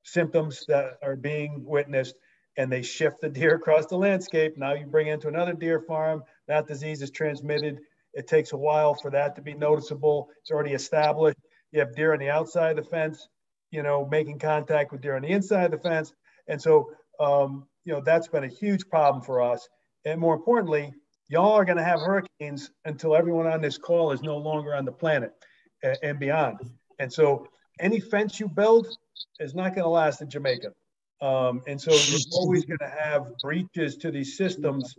symptoms that are being witnessed, and they shift the deer across the landscape. Now you bring into another deer farm. That disease is transmitted. It takes a while for that to be noticeable. It's already established. You have deer on the outside of the fence, you know, making contact with deer on the inside of the fence, and so um, you know, that's been a huge problem for us. And more importantly, y'all are going to have hurricanes until everyone on this call is no longer on the planet and, and beyond. And so any fence you build is not going to last in Jamaica. Um, and so you're always going to have breaches to these systems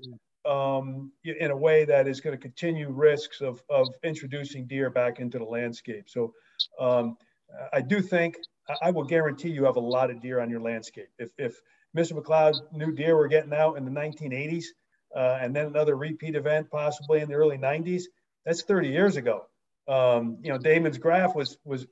um, in a way that is going to continue risks of, of introducing deer back into the landscape. So um, I do think I will guarantee you have a lot of deer on your landscape. If, if Mr. McLeod knew deer were getting out in the 1980s, uh, and then another repeat event possibly in the early 90s. That's 30 years ago. Um, you know, Damon's graph was was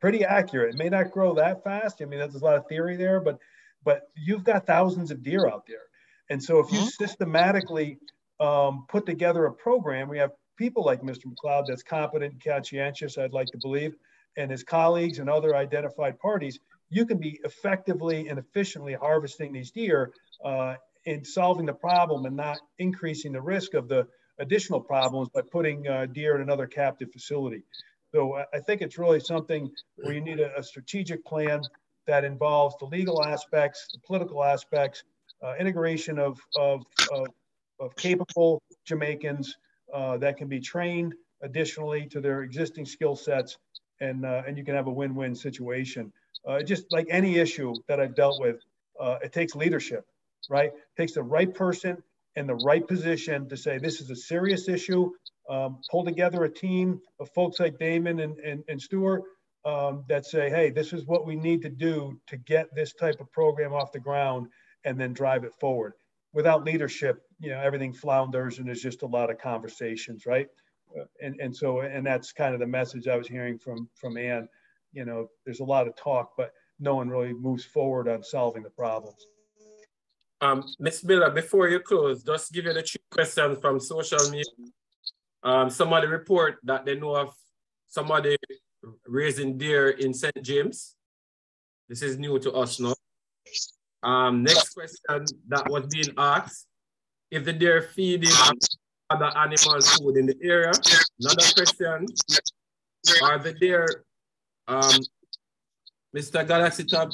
pretty accurate. It may not grow that fast. I mean, there's a lot of theory there, but but you've got thousands of deer out there, and so if you mm-hmm. systematically um, put together a program, we have people like Mr. McLeod that's competent and conscientious. I'd like to believe, and his colleagues and other identified parties you can be effectively and efficiently harvesting these deer uh, in solving the problem and not increasing the risk of the additional problems by putting uh, deer in another captive facility. So I think it's really something where you need a, a strategic plan that involves the legal aspects, the political aspects, uh, integration of, of, of, of, capable Jamaicans uh, that can be trained additionally to their existing skill sets, and, uh, and you can have a win-win situation. Uh, just like any issue that I've dealt with, uh, it takes leadership, right? It takes the right person in the right position to say this is a serious issue. Um, pull together a team of folks like Damon and, and, and Stuart um, that say, hey, this is what we need to do to get this type of program off the ground and then drive it forward. Without leadership, you know, everything flounders and there's just a lot of conversations, right? Uh, and, and so, and that's kind of the message I was hearing from, from Ann you know, there's a lot of talk, but no one really moves forward on solving the problems. Um, Ms. Miller, before you close, just give you the two questions from social media. Um, somebody report that they know of somebody raising deer in St. James. This is new to us now. Um, next question that was being asked, if the deer feeding other animals food in the area. Another question, are the deer um, Mr. Galaxy Tab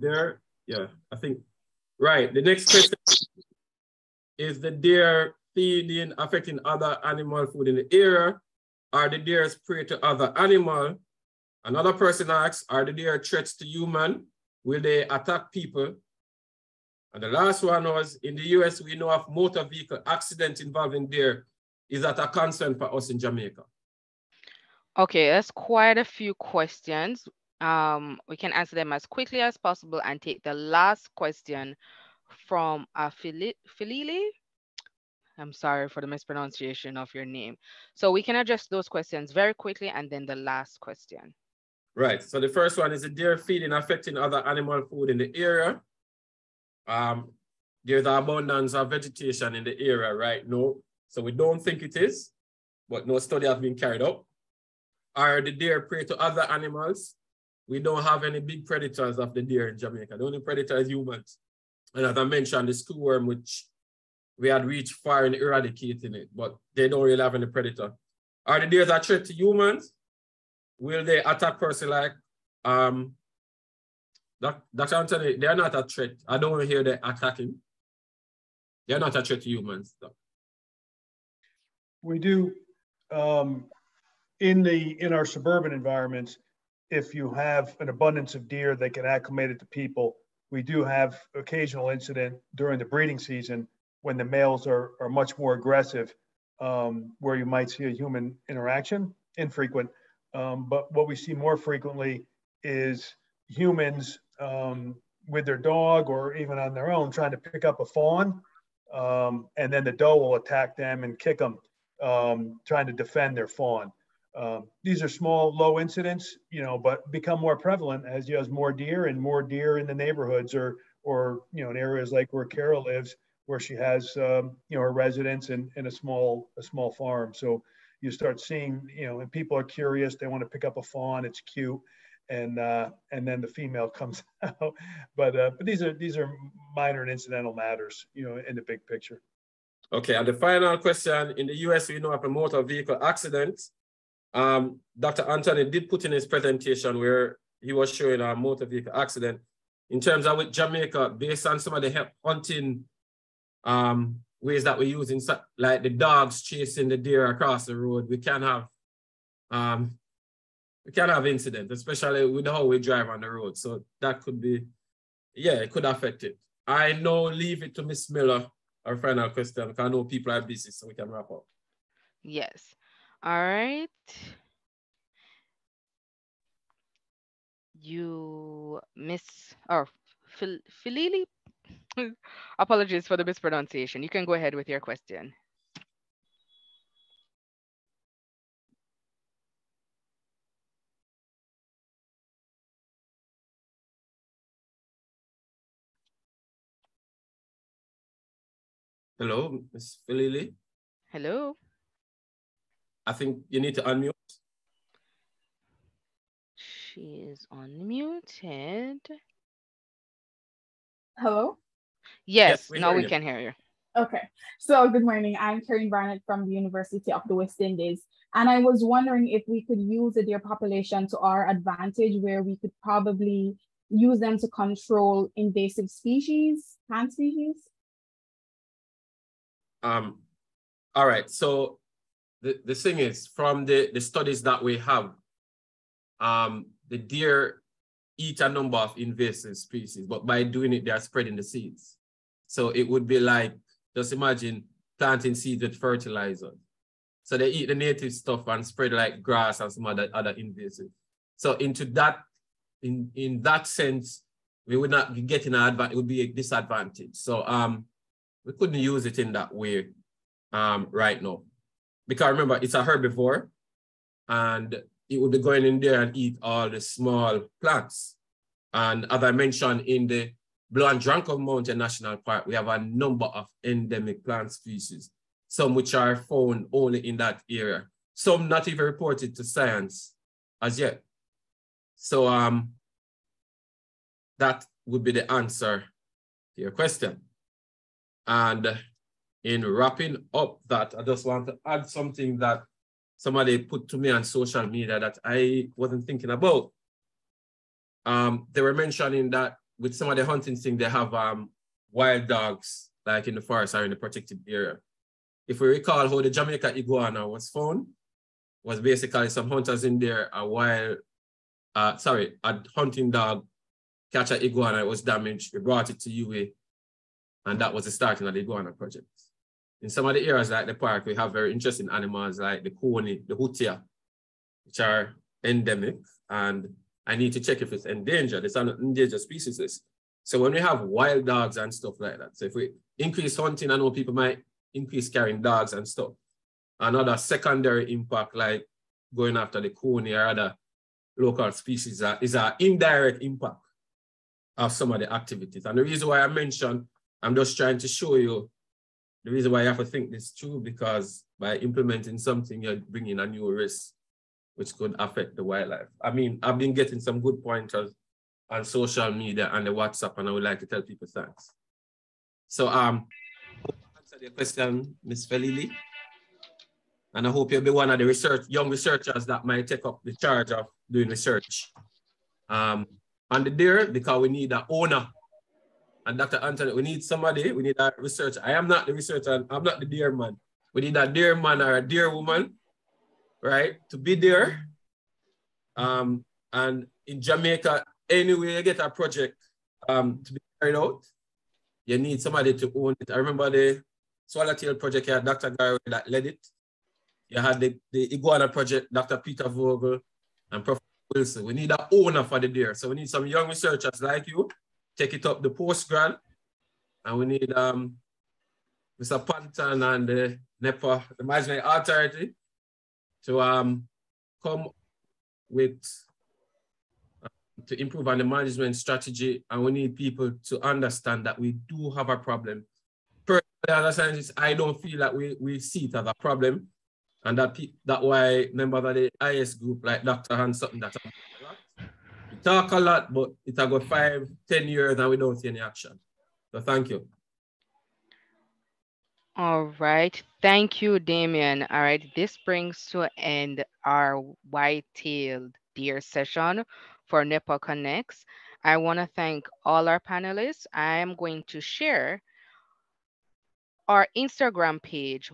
there. Yeah, I think. Right. The next question is the deer feeding affecting other animal food in the area? Are the deer prey to other animal? Another person asks, are the deer threats to human? Will they attack people? And the last one was, in the US, we know of motor vehicle accidents involving deer. Is that a concern for us in Jamaica? Okay, that's quite a few questions. Um, we can answer them as quickly as possible and take the last question from uh, Filili. I'm sorry for the mispronunciation of your name. So we can address those questions very quickly and then the last question. Right, so the first one is the deer feeding affecting other animal food in the area. Um, there's abundance of vegetation in the area right now. So we don't think it is, but no study has been carried out are the deer prey to other animals. We don't have any big predators of the deer in Jamaica. The only predator is humans. And as I mentioned, the screwworm, which we had reached far in eradicating it, but they don't really have any predator. Are the deer a threat to humans? Will they attack person like um Dr. Anthony, they're not a threat. I don't want to hear them attacking. They're not a threat to humans. Though. We do um, in the in our suburban environments, if you have an abundance of deer that can acclimate it to people, we do have occasional incident during the breeding season when the males are, are much more aggressive, um, where you might see a human interaction, infrequent. Um, but what we see more frequently is humans um, with their dog or even on their own trying to pick up a fawn. Um, and then the doe will attack them and kick them, um, trying to defend their fawn. Um, these are small, low incidents, you know, but become more prevalent as you have more deer and more deer in the neighborhoods or, or you know, in areas like where Carol lives, where she has, um, you know, a residence and, in a small, a small farm. So you start seeing, you know, and people are curious. They want to pick up a fawn. It's cute, and uh, and then the female (laughs) comes out. But uh, but these are these are minor and incidental matters, you know, in the big picture. Okay, and the final question: In the U.S., we know a motor vehicle accident um, Dr. Anthony did put in his presentation where he was showing a motor vehicle accident. In terms of with Jamaica, based on some of the hunting um, ways that we use, in, like the dogs chasing the deer across the road, we can have um, we can have incident, especially with how we drive on the road. So that could be, yeah, it could affect it. I know leave it to Miss Miller, our final question, I know people are busy, so we can wrap up. Yes. All right. You miss or Philili. (laughs) Apologies for the mispronunciation. You can go ahead with your question. Hello, Miss Philili. Hello. I think you need to unmute. She is unmuted. Hello? Yes, yes we now we you. can hear you. Okay, so good morning. I'm Karen Barnett from the University of the West Indies. And I was wondering if we could use the deer population to our advantage, where we could probably use them to control invasive species, plant species. Um, all right, so the, the thing is, from the, the studies that we have, um, the deer eat a number of invasive species, but by doing it, they are spreading the seeds. So it would be like, just imagine planting seeds with fertilizer. So they eat the native stuff and spread like grass and some other, other invasive. So into that, in, in that sense, we would not be getting an advantage, it would be a disadvantage. So um, we couldn't use it in that way um, right now because remember it's a herbivore and it would be going in there and eat all the small plants. And as I mentioned in the Blue and John Crow Mountain National Park, we have a number of endemic plant species, some which are found only in that area, some not even reported to science as yet. So um, that would be the answer to your question. And in wrapping up that, I just want to add something that somebody put to me on social media that I wasn't thinking about. Um, they were mentioning that with some of the hunting thing, they have um, wild dogs like in the forest or in the protected area. If we recall how the Jamaica iguana was found, was basically some hunters in there, a wild, uh, sorry, a hunting dog catch an iguana, it was damaged, we brought it to UA, and that was the starting of the iguana project in some of the areas like the park, we have very interesting animals like the coney, the hutia, which are endemic. And I need to check if it's endangered. It's an endangered species. So when we have wild dogs and stuff like that, so if we increase hunting, I know people might increase carrying dogs and stuff. Another secondary impact, like going after the coney or other local species, uh, is an indirect impact of some of the activities. And the reason why I mentioned, I'm just trying to show you the reason why you have to think this through because by implementing something, you're bringing a new risk, which could affect the wildlife. I mean, I've been getting some good pointers on social media and the WhatsApp, and I would like to tell people thanks. So, um, answer the question, Ms. Felili. And I hope you'll be one of the research young researchers that might take up the charge of doing research um, on the deer because we need an owner and Dr. Anthony, we need somebody, we need a researcher. I am not the researcher, I'm not the deer man. We need a deer man or a deer woman, right, to be there. Um, and in Jamaica, anyway, you get a project um, to be carried out, you need somebody to own it. I remember the Swallowtail project here, Dr. Gary that led it. You had the, the Iguana project, Dr. Peter Vogel and Professor Wilson. We need an owner for the deer. So we need some young researchers like you, take it up the postgrad, and we need um, Mr. Panton and the NEPA, the Management Authority, to um, come with uh, to improve on the management strategy. And we need people to understand that we do have a problem. Personally, as a scientist, I don't feel that we, we see it as a problem. And that that why members of the IS group like Dr. Hans something that talk a lot, but it go five, ten years and we don't see any action. So thank you. All right. Thank you, Damian. All right. This brings to end our white-tailed deer session for NEPA Connects. I want to thank all our panelists. I am going to share our Instagram page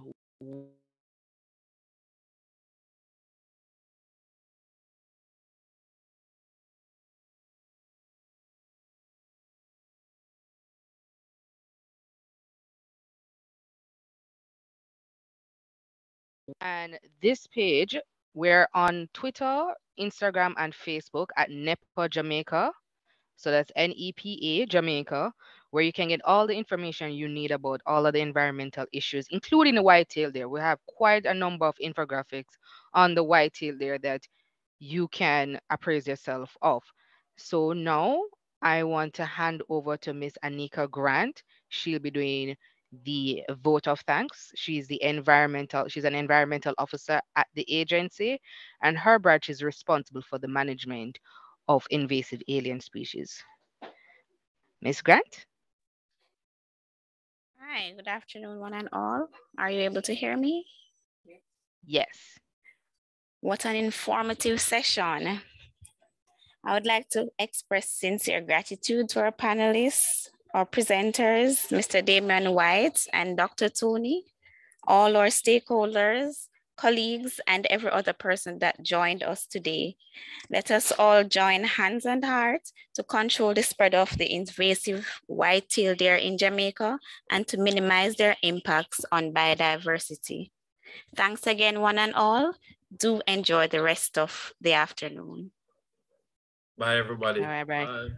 And this page, we're on Twitter, Instagram, and Facebook at NEPA Jamaica. So that's N-E-P-A Jamaica, where you can get all the information you need about all of the environmental issues, including the whitetail there. We have quite a number of infographics on the whitetail there that you can appraise yourself of. So now I want to hand over to Miss Anika Grant. She'll be doing the vote of thanks. She's the environmental, she's an environmental officer at the agency, and her branch is responsible for the management of invasive alien species. Ms. Grant? Hi, good afternoon, one and all. Are you able to hear me? Yes. What an informative session. I would like to express sincere gratitude to our panelists our presenters, Mr. Damian White and Dr. Tony, all our stakeholders, colleagues, and every other person that joined us today. Let us all join hands and hearts to control the spread of the invasive white-tailed deer in Jamaica and to minimize their impacts on biodiversity. Thanks again, one and all. Do enjoy the rest of the afternoon. Bye, everybody. All right, bye. bye.